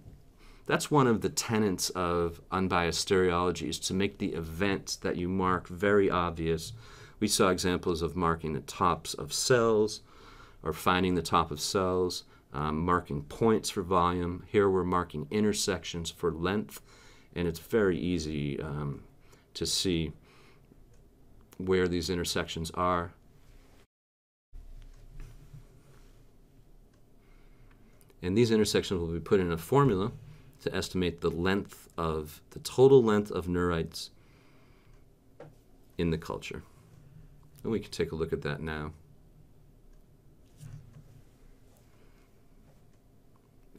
that's one of the tenets of unbiased stereology is to make the event that you mark very obvious we saw examples of marking the tops of cells or finding the top of cells, um, marking points for volume. Here we're marking intersections for length, and it's very easy um, to see where these intersections are. And these intersections will be put in a formula to estimate the length of the total length of neurites in the culture. And we can take a look at that now.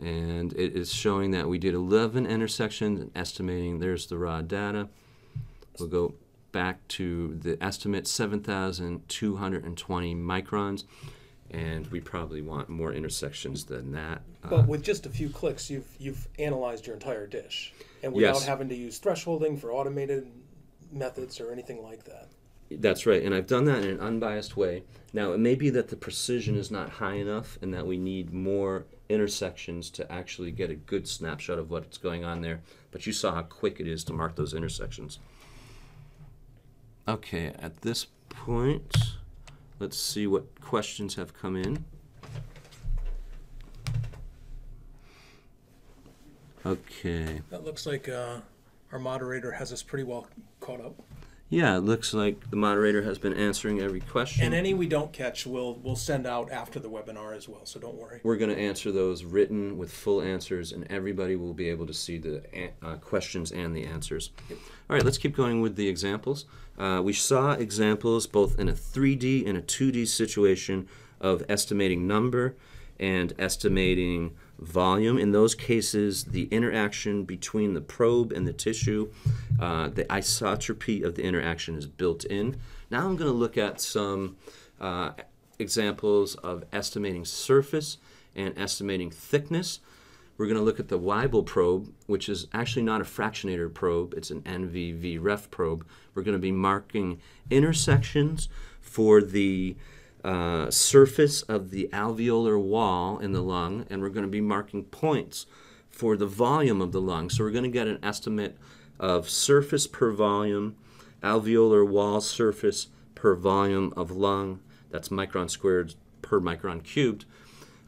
And it is showing that we did 11 intersections and estimating, there's the raw data. We'll go back to the estimate 7,220 microns and we probably want more intersections than that. But uh, with just a few clicks, you've you've analyzed your entire dish, and without yes. having to use thresholding for automated methods or anything like that. That's right, and I've done that in an unbiased way. Now, it may be that the precision is not high enough and that we need more intersections to actually get a good snapshot of what's going on there, but you saw how quick it is to mark those intersections. Okay, at this point, let's see what questions have come in. Okay. That looks like uh, our moderator has us pretty well caught up. Yeah, it looks like the moderator has been answering every question. And any we don't catch, we'll we'll send out after the webinar as well. So don't worry. We're going to answer those written with full answers, and everybody will be able to see the uh, questions and the answers. All right, let's keep going with the examples. Uh, we saw examples both in a 3D and a 2D situation of estimating number and estimating volume. In those cases, the interaction between the probe and the tissue, uh, the isotropy of the interaction is built in. Now I'm going to look at some uh, examples of estimating surface and estimating thickness. We're going to look at the Weibel probe, which is actually not a fractionator probe, it's an NVV ref probe. We're going to be marking intersections for the uh, surface of the alveolar wall in the lung, and we're going to be marking points for the volume of the lung. So we're going to get an estimate of surface per volume, alveolar wall surface per volume of lung. That's micron squared per micron cubed.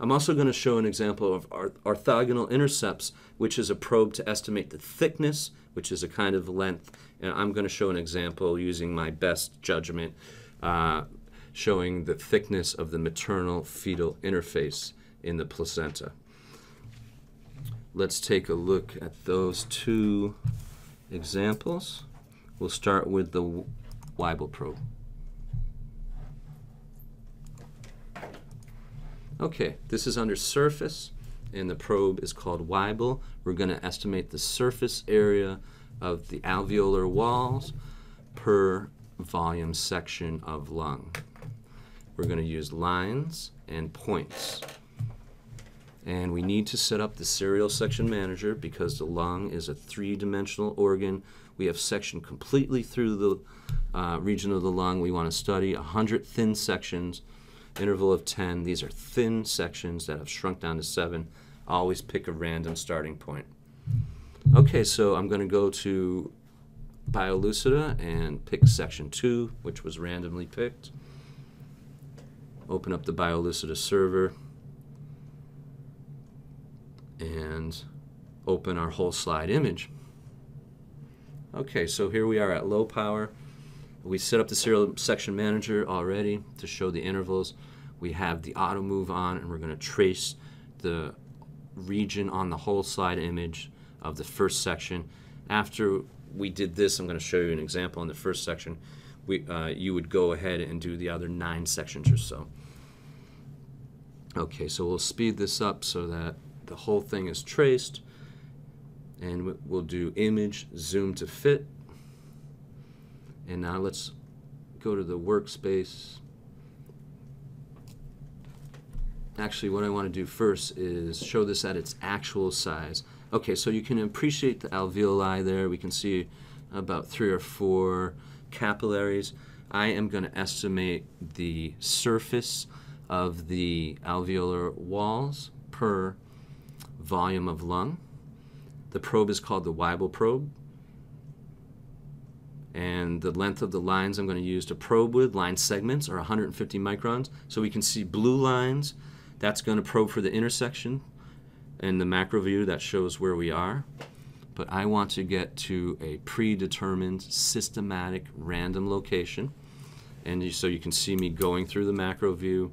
I'm also going to show an example of orthogonal intercepts, which is a probe to estimate the thickness, which is a kind of length. And I'm going to show an example using my best judgment, uh, showing the thickness of the maternal fetal interface in the placenta. Let's take a look at those two examples. We'll start with the Weibel probe. Okay, this is under surface, and the probe is called Weibel. We're going to estimate the surface area of the alveolar walls per volume section of lung. We're going to use lines and points. And we need to set up the serial section manager because the lung is a three-dimensional organ. We have section completely through the uh, region of the lung. We want to study 100 thin sections, interval of 10. These are thin sections that have shrunk down to 7. Always pick a random starting point. Okay, so I'm going to go to BioLucida and pick section 2, which was randomly picked open up the BioLucida server and open our whole slide image. Okay, so here we are at low power. We set up the serial section manager already to show the intervals. We have the auto move on and we're going to trace the region on the whole slide image of the first section. After we did this, I'm going to show you an example in the first section we, uh, you would go ahead and do the other nine sections or so. Okay, so we'll speed this up so that the whole thing is traced. And we'll do image, zoom to fit. And now let's go to the workspace. Actually, what I want to do first is show this at its actual size. Okay, so you can appreciate the alveoli there. We can see about three or four capillaries. I am going to estimate the surface of the alveolar walls per volume of lung. The probe is called the Weibel probe. And the length of the lines I'm going to use to probe with, line segments, are 150 microns. So we can see blue lines. That's going to probe for the intersection. In the macro view, that shows where we are but I want to get to a predetermined systematic random location. And you, so you can see me going through the macro view.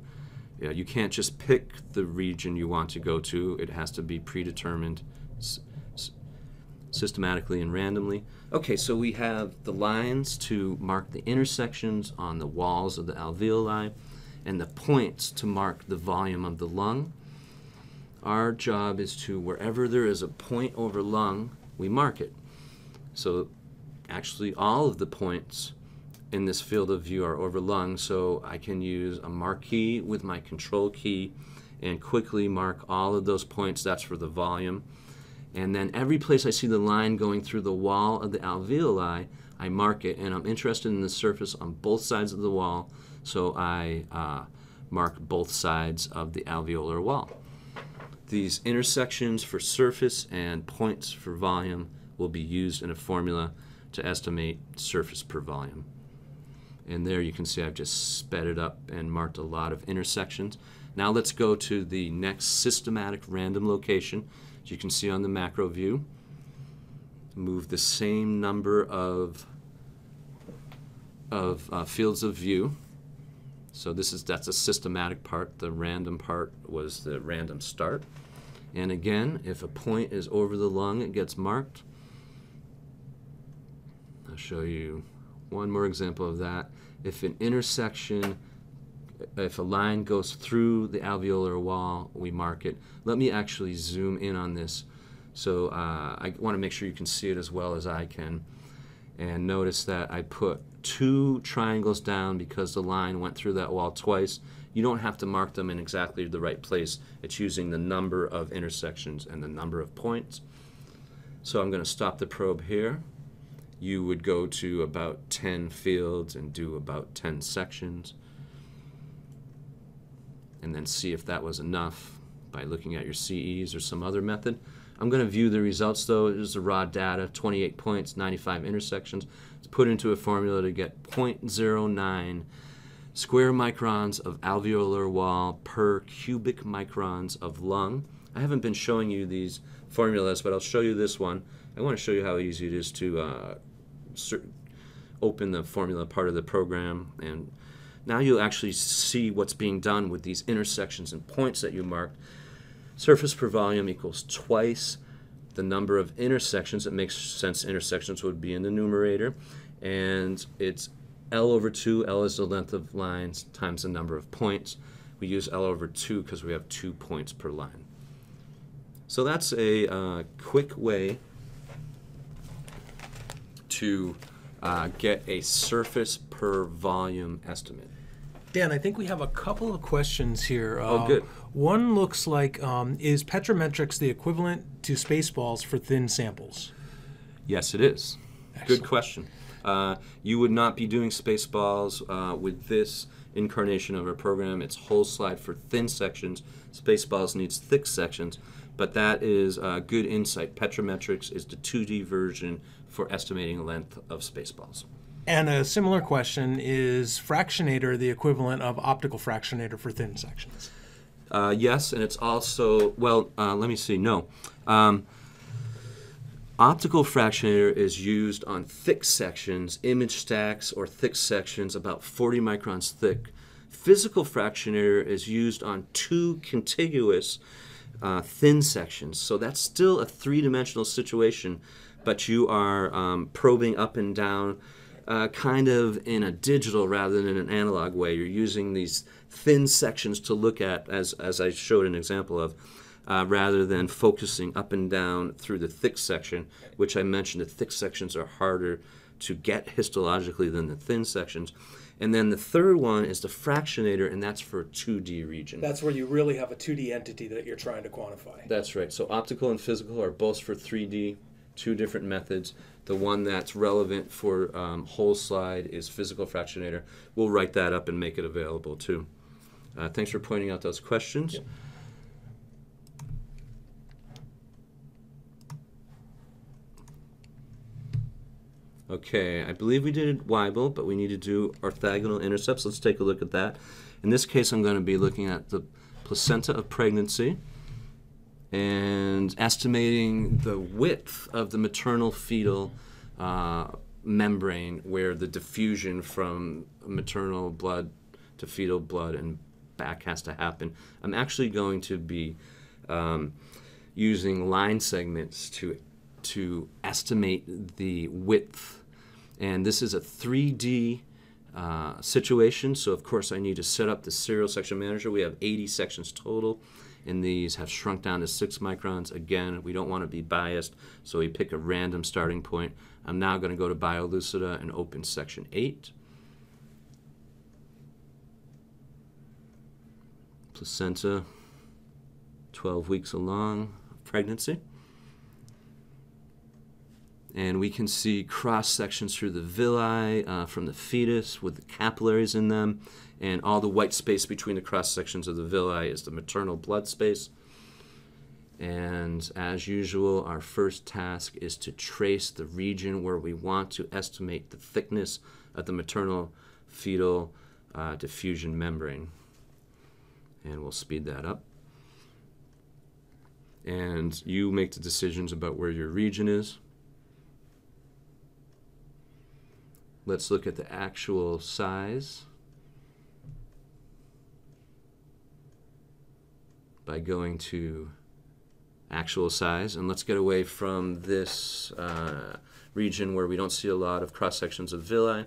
Yeah, you can't just pick the region you want to go to. It has to be predetermined systematically and randomly. Okay, so we have the lines to mark the intersections on the walls of the alveoli and the points to mark the volume of the lung. Our job is to, wherever there is a point over lung, we mark it. So actually all of the points in this field of view are over lung, so I can use a marquee with my control key and quickly mark all of those points. That's for the volume. And then every place I see the line going through the wall of the alveoli, I mark it. And I'm interested in the surface on both sides of the wall, so I uh, mark both sides of the alveolar wall. These intersections for surface and points for volume will be used in a formula to estimate surface per volume. And there you can see I've just sped it up and marked a lot of intersections. Now let's go to the next systematic random location. As you can see on the macro view, move the same number of, of uh, fields of view. So this is that's a systematic part. The random part was the random start. And again, if a point is over the lung, it gets marked. I'll show you one more example of that. If an intersection, if a line goes through the alveolar wall, we mark it. Let me actually zoom in on this. So uh, I want to make sure you can see it as well as I can. And notice that I put two triangles down because the line went through that wall twice. You don't have to mark them in exactly the right place. It's using the number of intersections and the number of points. So I'm going to stop the probe here. You would go to about 10 fields and do about 10 sections. and then see if that was enough by looking at your CEs or some other method. I'm going to view the results though. Is the raw data 28 points, 95 intersections. It's put into a formula to get 0.09 square microns of alveolar wall per cubic microns of lung. I haven't been showing you these formulas, but I'll show you this one. I want to show you how easy it is to uh, open the formula part of the program and now you'll actually see what's being done with these intersections and points that you marked. Surface per volume equals twice the number of intersections. It makes sense intersections would be in the numerator. And it's L over 2, L is the length of lines, times the number of points. We use L over 2 because we have two points per line. So that's a uh, quick way to uh, get a surface per volume estimate. Dan, I think we have a couple of questions here. Oh, uh, good. One looks like um, is Petrimetrics the equivalent to Spaceballs for thin samples? Yes, it is. Excellent. Good question. Uh, you would not be doing Spaceballs uh, with this incarnation of our program. It's whole slide for thin sections. Spaceballs needs thick sections, but that is uh, good insight. Petrimetrics is the 2D version for estimating length of Spaceballs. And a similar question is fractionator the equivalent of optical fractionator for thin sections? Uh, yes, and it's also, well, uh, let me see, no. Um, optical fractionator is used on thick sections, image stacks, or thick sections about 40 microns thick. Physical fractionator is used on two contiguous uh, thin sections. So that's still a three dimensional situation, but you are um, probing up and down uh, kind of in a digital rather than an analog way. You're using these thin sections to look at, as, as I showed an example of, uh, rather than focusing up and down through the thick section, which I mentioned the thick sections are harder to get histologically than the thin sections. And then the third one is the fractionator, and that's for a 2D region. That's where you really have a 2D entity that you're trying to quantify. That's right. So optical and physical are both for 3D, two different methods. The one that's relevant for um, whole slide is physical fractionator. We'll write that up and make it available too. Uh, thanks for pointing out those questions. Yep. Okay, I believe we did Weibel, but we need to do orthogonal intercepts. Let's take a look at that. In this case, I'm going to be looking at the placenta of pregnancy and estimating the width of the maternal fetal uh, membrane where the diffusion from maternal blood to fetal blood and back has to happen. I'm actually going to be um, using line segments to to estimate the width, and this is a 3D uh, situation. So of course I need to set up the serial section manager. We have 80 sections total and these have shrunk down to six microns. Again, we don't want to be biased, so we pick a random starting point. I'm now going to go to BioLucida and open section 8. Placenta, 12 weeks along pregnancy. And we can see cross sections through the villi uh, from the fetus with the capillaries in them and all the white space between the cross sections of the villi is the maternal blood space. And as usual, our first task is to trace the region where we want to estimate the thickness of the maternal fetal uh, diffusion membrane. And we'll speed that up. And you make the decisions about where your region is. Let's look at the actual size. by going to actual size. And let's get away from this uh, region where we don't see a lot of cross sections of villi.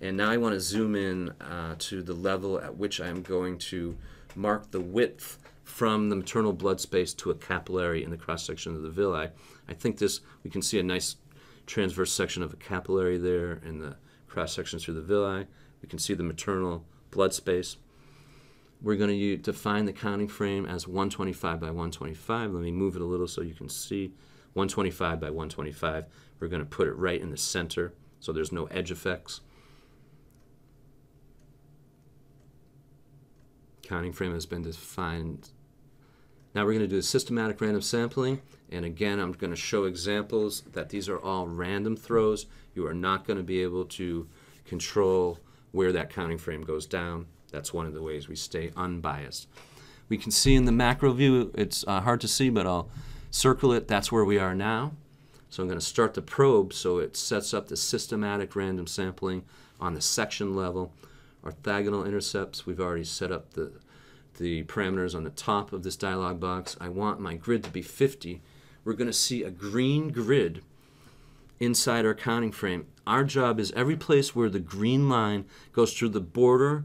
And now I want to zoom in uh, to the level at which I'm going to mark the width from the maternal blood space to a capillary in the cross section of the villi. I think this, we can see a nice transverse section of a capillary there in the cross sections through the villi. We can see the maternal blood space. We're going to define the counting frame as 125 by 125. Let me move it a little so you can see. 125 by 125. We're going to put it right in the center so there's no edge effects. Counting frame has been defined. Now we're going to do systematic random sampling, and again, I'm going to show examples that these are all random throws. You are not going to be able to control where that counting frame goes down. That's one of the ways we stay unbiased. We can see in the macro view, it's uh, hard to see, but I'll circle it. That's where we are now. So I'm going to start the probe so it sets up the systematic random sampling on the section level. Orthogonal intercepts, we've already set up the, the parameters on the top of this dialog box. I want my grid to be 50. We're going to see a green grid inside our counting frame. Our job is every place where the green line goes through the border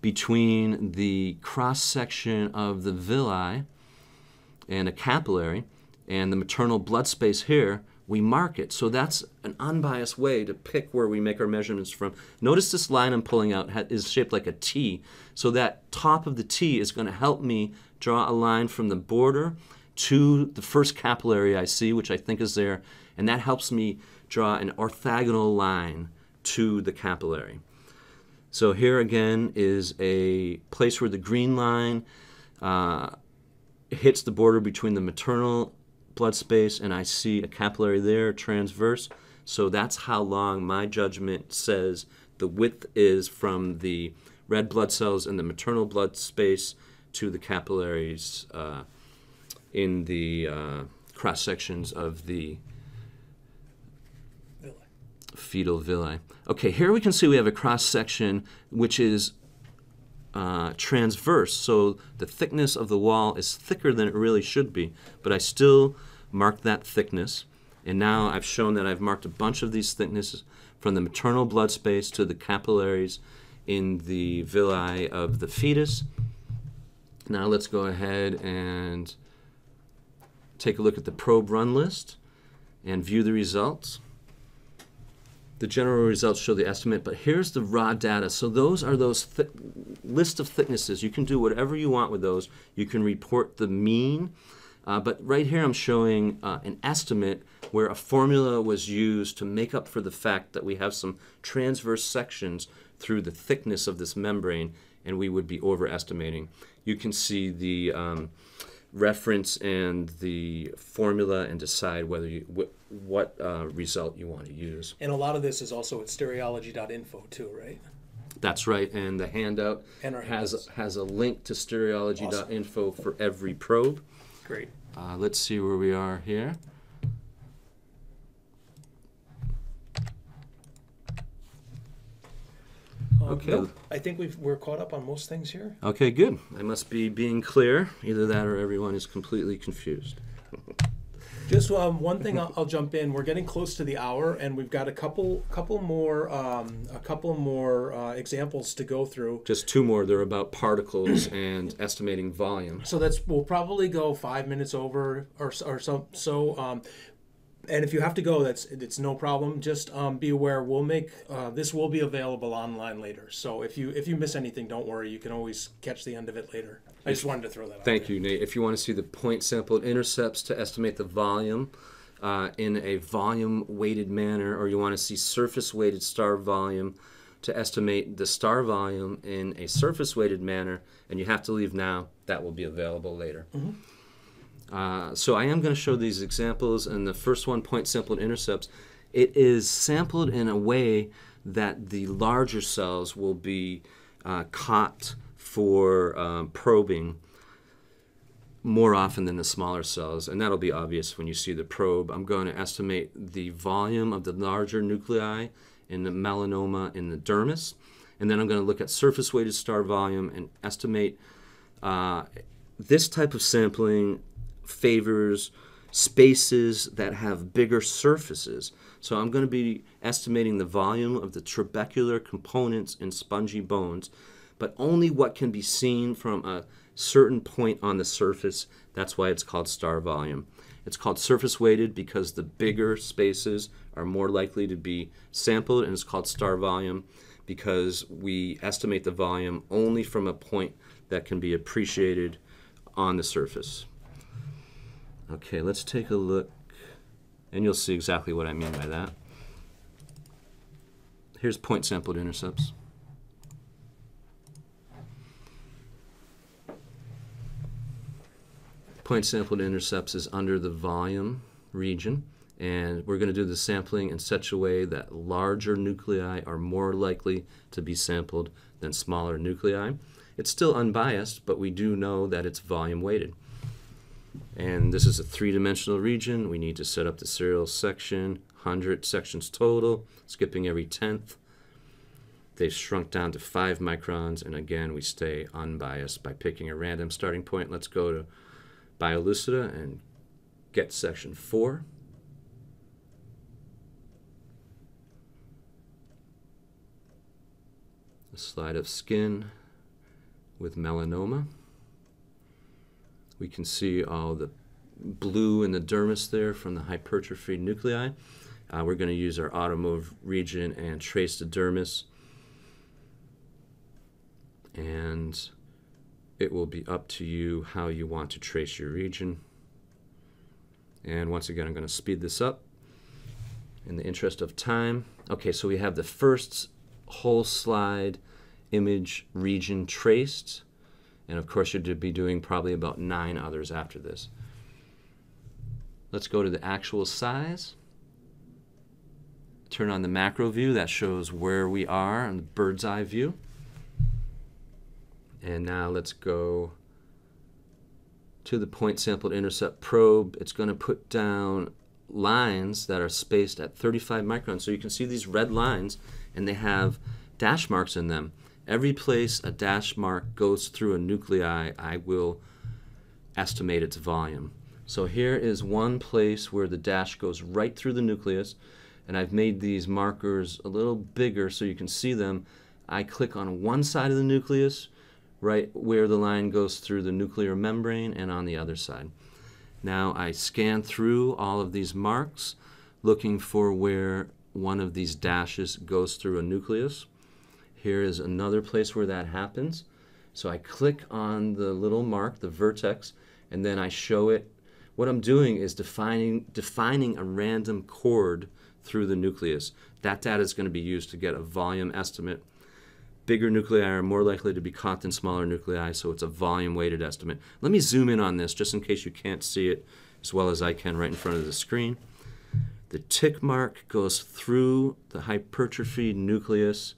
between the cross section of the villi and a capillary and the maternal blood space here, we mark it. So that's an unbiased way to pick where we make our measurements from. Notice this line I'm pulling out is shaped like a T. So that top of the T is going to help me draw a line from the border to the first capillary I see, which I think is there, and that helps me draw an orthogonal line to the capillary. So here again is a place where the green line uh, hits the border between the maternal blood space and I see a capillary there transverse. So that's how long my judgment says the width is from the red blood cells in the maternal blood space to the capillaries uh, in the uh, cross sections of the fetal villi. Okay, here we can see we have a cross section which is uh, transverse, so the thickness of the wall is thicker than it really should be, but I still marked that thickness. And now I've shown that I've marked a bunch of these thicknesses from the maternal blood space to the capillaries in the villi of the fetus. Now let's go ahead and take a look at the probe run list and view the results. The general results show the estimate, but here's the raw data. So those are those list of thicknesses. You can do whatever you want with those. You can report the mean, uh, but right here I'm showing uh, an estimate where a formula was used to make up for the fact that we have some transverse sections through the thickness of this membrane, and we would be overestimating. You can see the um, reference and the formula and decide whether you wh- what uh, result you want to use. And a lot of this is also at stereology.info too, right? That's right, and the handout And has has a link to stereology.info for every probe. Great. Uh, let's see where we are here. Um, Okay. nope, I think we've, we're caught up on most things here. Okay, good. I must be being clear. Either that or everyone is completely confused. *laughs* Just um, one thing, I'll, I'll jump in. We're getting close to the hour, and we've got a couple, couple more, um, a couple more uh, examples to go through. Just two more. They're about particles *clears throat* and estimating volume. So that's we'll probably go five minutes over or or so. So, um, and if you have to go, that's it's no problem. Just um, be aware. We'll make uh, this will be available online later. So if you if you miss anything, don't worry. You can always catch the end of it later. I just wanted to throw that. out Thank you, Nate. If you want to see the point sampled intercepts to estimate the volume uh, in a volume weighted manner, or you want to see surface weighted star volume to estimate the star volume in a surface weighted manner, and you have to leave now, that will be available later. Uh, so I am going to show these examples, and the first one, point sampled intercepts, it is sampled in a way that the larger cells will be uh, caught for um, probing more often than the smaller cells, and that'll be obvious when you see the probe. I'm going to estimate the volume of the larger nuclei in the melanoma in the dermis, and then I'm going to look at surface weighted star volume and estimate uh, this type of sampling favors spaces that have bigger surfaces. So I'm going to be estimating the volume of the trabecular components in spongy bones, but only what can be seen from a certain point on the surface. That's why it's called star volume. It's called surface weighted because the bigger spaces are more likely to be sampled, and it's called star volume because we estimate the volume only from a point that can be appreciated on the surface. Okay, let's take a look, and you'll see exactly what I mean by that. Here's point sampled intercepts. Point sampled intercepts is under the volume region. And we're going to do the sampling in such a way that larger nuclei are more likely to be sampled than smaller nuclei. It's still unbiased, but we do know that it's volume weighted. And this is a three-dimensional region. We need to set up the serial section, 100 sections total, skipping every tenth. They've shrunk down to 5 microns, and again, we stay unbiased by picking a random starting point. Let's go to Biolucida and get section 4. A slide of skin with melanoma. We can see all the blue in the dermis there from the hypertrophy nuclei. Uh, we're going to use our automotive region and trace the dermis. And it will be up to you how you want to trace your region. And once again, I'm going to speed this up in the interest of time. Okay, so we have the first whole slide image region traced. And of course, you'd be doing probably about nine others after this. Let's go to the actual size. Turn on the macro view. That shows where we are on the bird's eye view. And now let's go to the point sampled intercept probe. It's going to put down lines that are spaced at 35 microns. So you can see these red lines, and they have dash marks in them. Every place a dash mark goes through a nuclei, I will estimate its volume. So here is one place where the dash goes right through the nucleus, and I've made these markers a little bigger so you can see them. I click on one side of the nucleus, right where the line goes through the nuclear membrane, and on the other side. Now I scan through all of these marks, looking for where one of these dashes goes through a nucleus. Here is another place where that happens. So I click on the little mark, the vertex, and then I show it. What I'm doing is defining, defining a random chord through the nucleus. That data is going to be used to get a volume estimate. Bigger nuclei are more likely to be caught than smaller nuclei, so it's a volume weighted estimate. Let me zoom in on this just in case you can't see it as well as I can right in front of the screen. The tick mark goes through the hypertrophied nucleus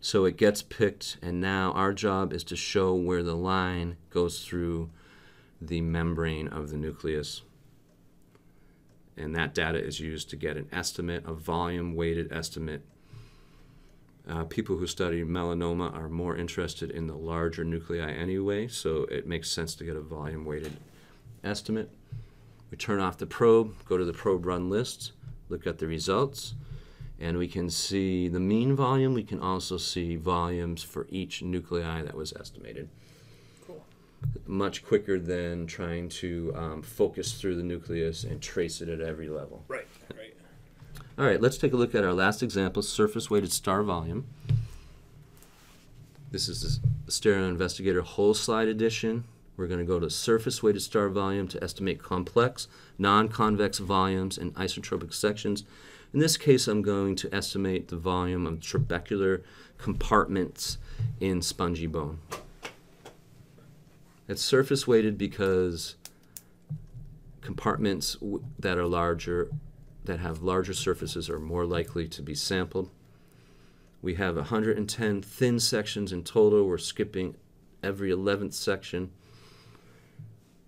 so it gets picked, and now our job is to show where the line goes through the membrane of the nucleus. And that data is used to get an estimate, a volume weighted estimate. Uh, people who study melanoma are more interested in the larger nuclei anyway, so it makes sense to get a volume weighted estimate. We turn off the probe, go to the probe run list, look at the results and we can see the mean volume. We can also see volumes for each nuclei that was estimated. Cool. Much quicker than trying to um, focus through the nucleus and trace it at every level. Right, right. All right, let's take a look at our last example, surface weighted star volume. This is the Stereo Investigator whole slide edition. We're going to go to surface weighted star volume to estimate complex, non-convex volumes and isotropic sections. In this case, I'm going to estimate the volume of trabecular compartments in spongy bone. It's surface weighted because compartments that are larger, that have larger surfaces, are more likely to be sampled. We have 110 thin sections in total. We're skipping every 11th section.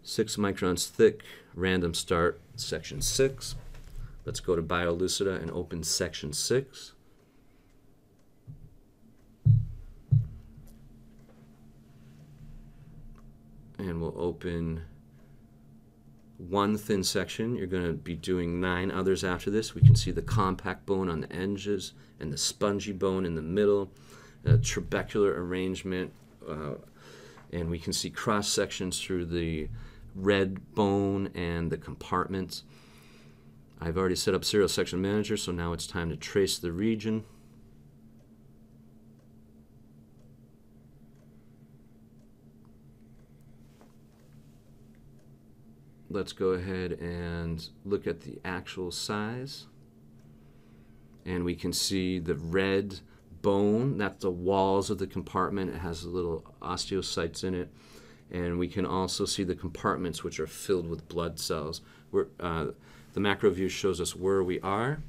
6 microns thick, random start, section 6. Let's go to BioLucida and open section 6. And we'll open one thin section. You're going to be doing nine others after this. We can see the compact bone on the edges and the spongy bone in the middle, trabecular arrangement, uh, and we can see cross sections through the red bone and the compartments. I've already set up Serial Section Manager, so now it's time to trace the region. Let's go ahead and look at the actual size. And we can see the red bone, that's the walls of the compartment. It has little osteocytes in it. and we can also see the compartments which are filled with blood cells. We're, uh, the macro view shows us where we are.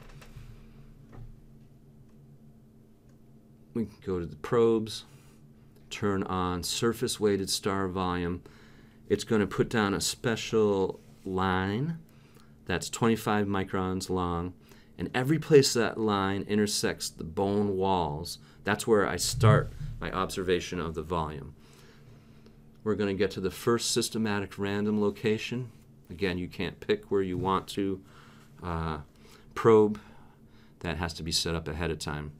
We can go to the probes, turn on surface weighted star volume. It's going to put down a special line that's 25 microns long, and every place that line intersects the bone walls, that's where I start my observation of the volume. We're going to get to the first systematic random location. Again, you can't pick where you want to uh, probe. That has to be set up ahead of time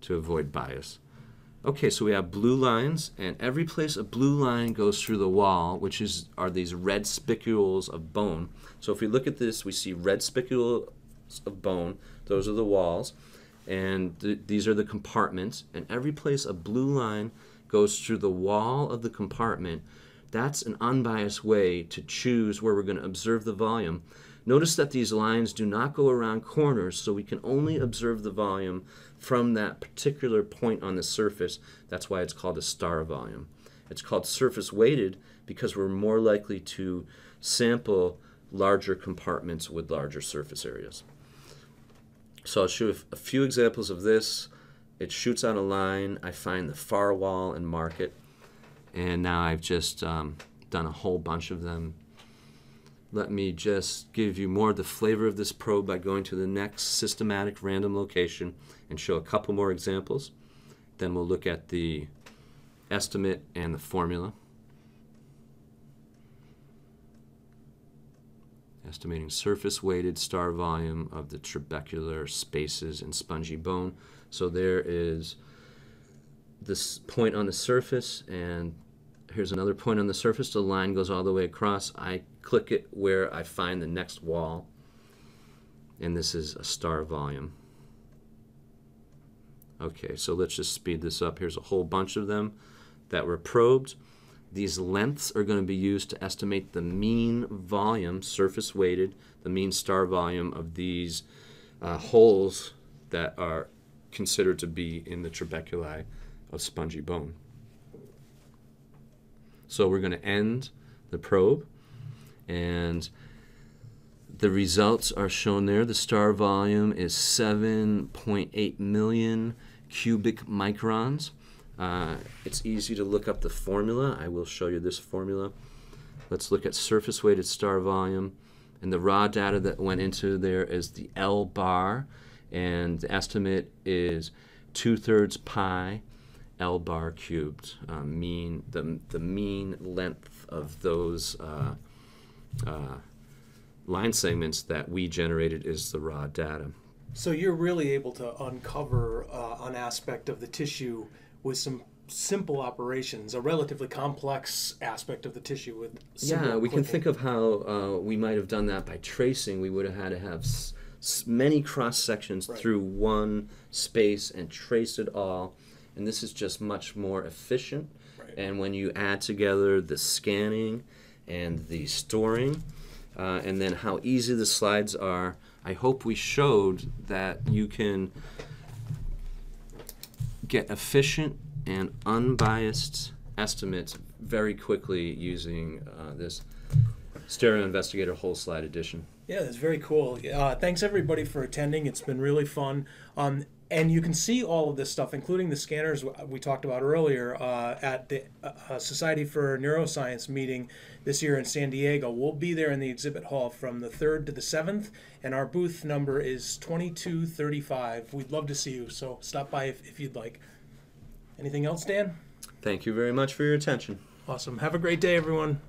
to avoid bias. Okay, so we have blue lines, and every place a blue line goes through the wall, which is are these red spicules of bone. So if we look at this, we see red spicules of bone. Those are the walls, and th these are the compartments. And every place a blue line goes through the wall of the compartment, that's an unbiased way to choose where we're going to observe the volume. Notice that these lines do not go around corners, so we can only observe the volume from that particular point on the surface. That's why it's called a star volume. It's called surface weighted because we're more likely to sample larger compartments with larger surface areas. So I'll show a few examples of this. It shoots on a line. I find the far wall and mark it. And now I've just um, done a whole bunch of them let me just give you more of the flavor of this probe by going to the next systematic random location and show a couple more examples. Then we'll look at the estimate and the formula. Estimating surface weighted star volume of the trabecular spaces in spongy bone. So there is this point on the surface and here's another point on the surface. The line goes all the way across. I click it where I find the next wall. And this is a star volume. Okay, so let's just speed this up. Here's a whole bunch of them that were probed. These lengths are going to be used to estimate the mean volume, surface weighted, the mean star volume of these uh, holes that are considered to be in the trabeculi of spongy bone. So we're going to end the probe and the results are shown there. The star volume is 7.8 million cubic microns. Uh, it's easy to look up the formula. I will show you this formula. Let's look at surface weighted star volume. And the raw data that went into there is the L bar, and the estimate is two thirds pi L bar cubed, uh, mean the, the mean length of those uh, uh, line segments that we generated is the raw data. So you're really able to uncover uh, an aspect of the tissue with some simple operations, a relatively complex aspect of the tissue with. Yeah, we can think of how uh, we might have done that by tracing. We would have had to have many cross sections right. through one space and trace it all and this is just much more efficient. Right. And when you add together the scanning and the storing, uh, and then how easy the slides are, I hope we showed that you can get efficient and unbiased estimates very quickly using uh, this Stereo Investigator whole slide edition. Yeah, that's very cool. Uh, thanks everybody for attending. It's been really fun. Um, and you can see all of this stuff, including the scanners we talked about earlier, uh, at the uh, Society for Neuroscience meeting this year in San Diego. We'll be there in the exhibit hall from the 3rd to the 7th, and our booth number is 2235. We'd love to see you, so stop by if, if you'd like. Anything else, Dan? Thank you very much for your attention. Awesome. Have a great day, everyone.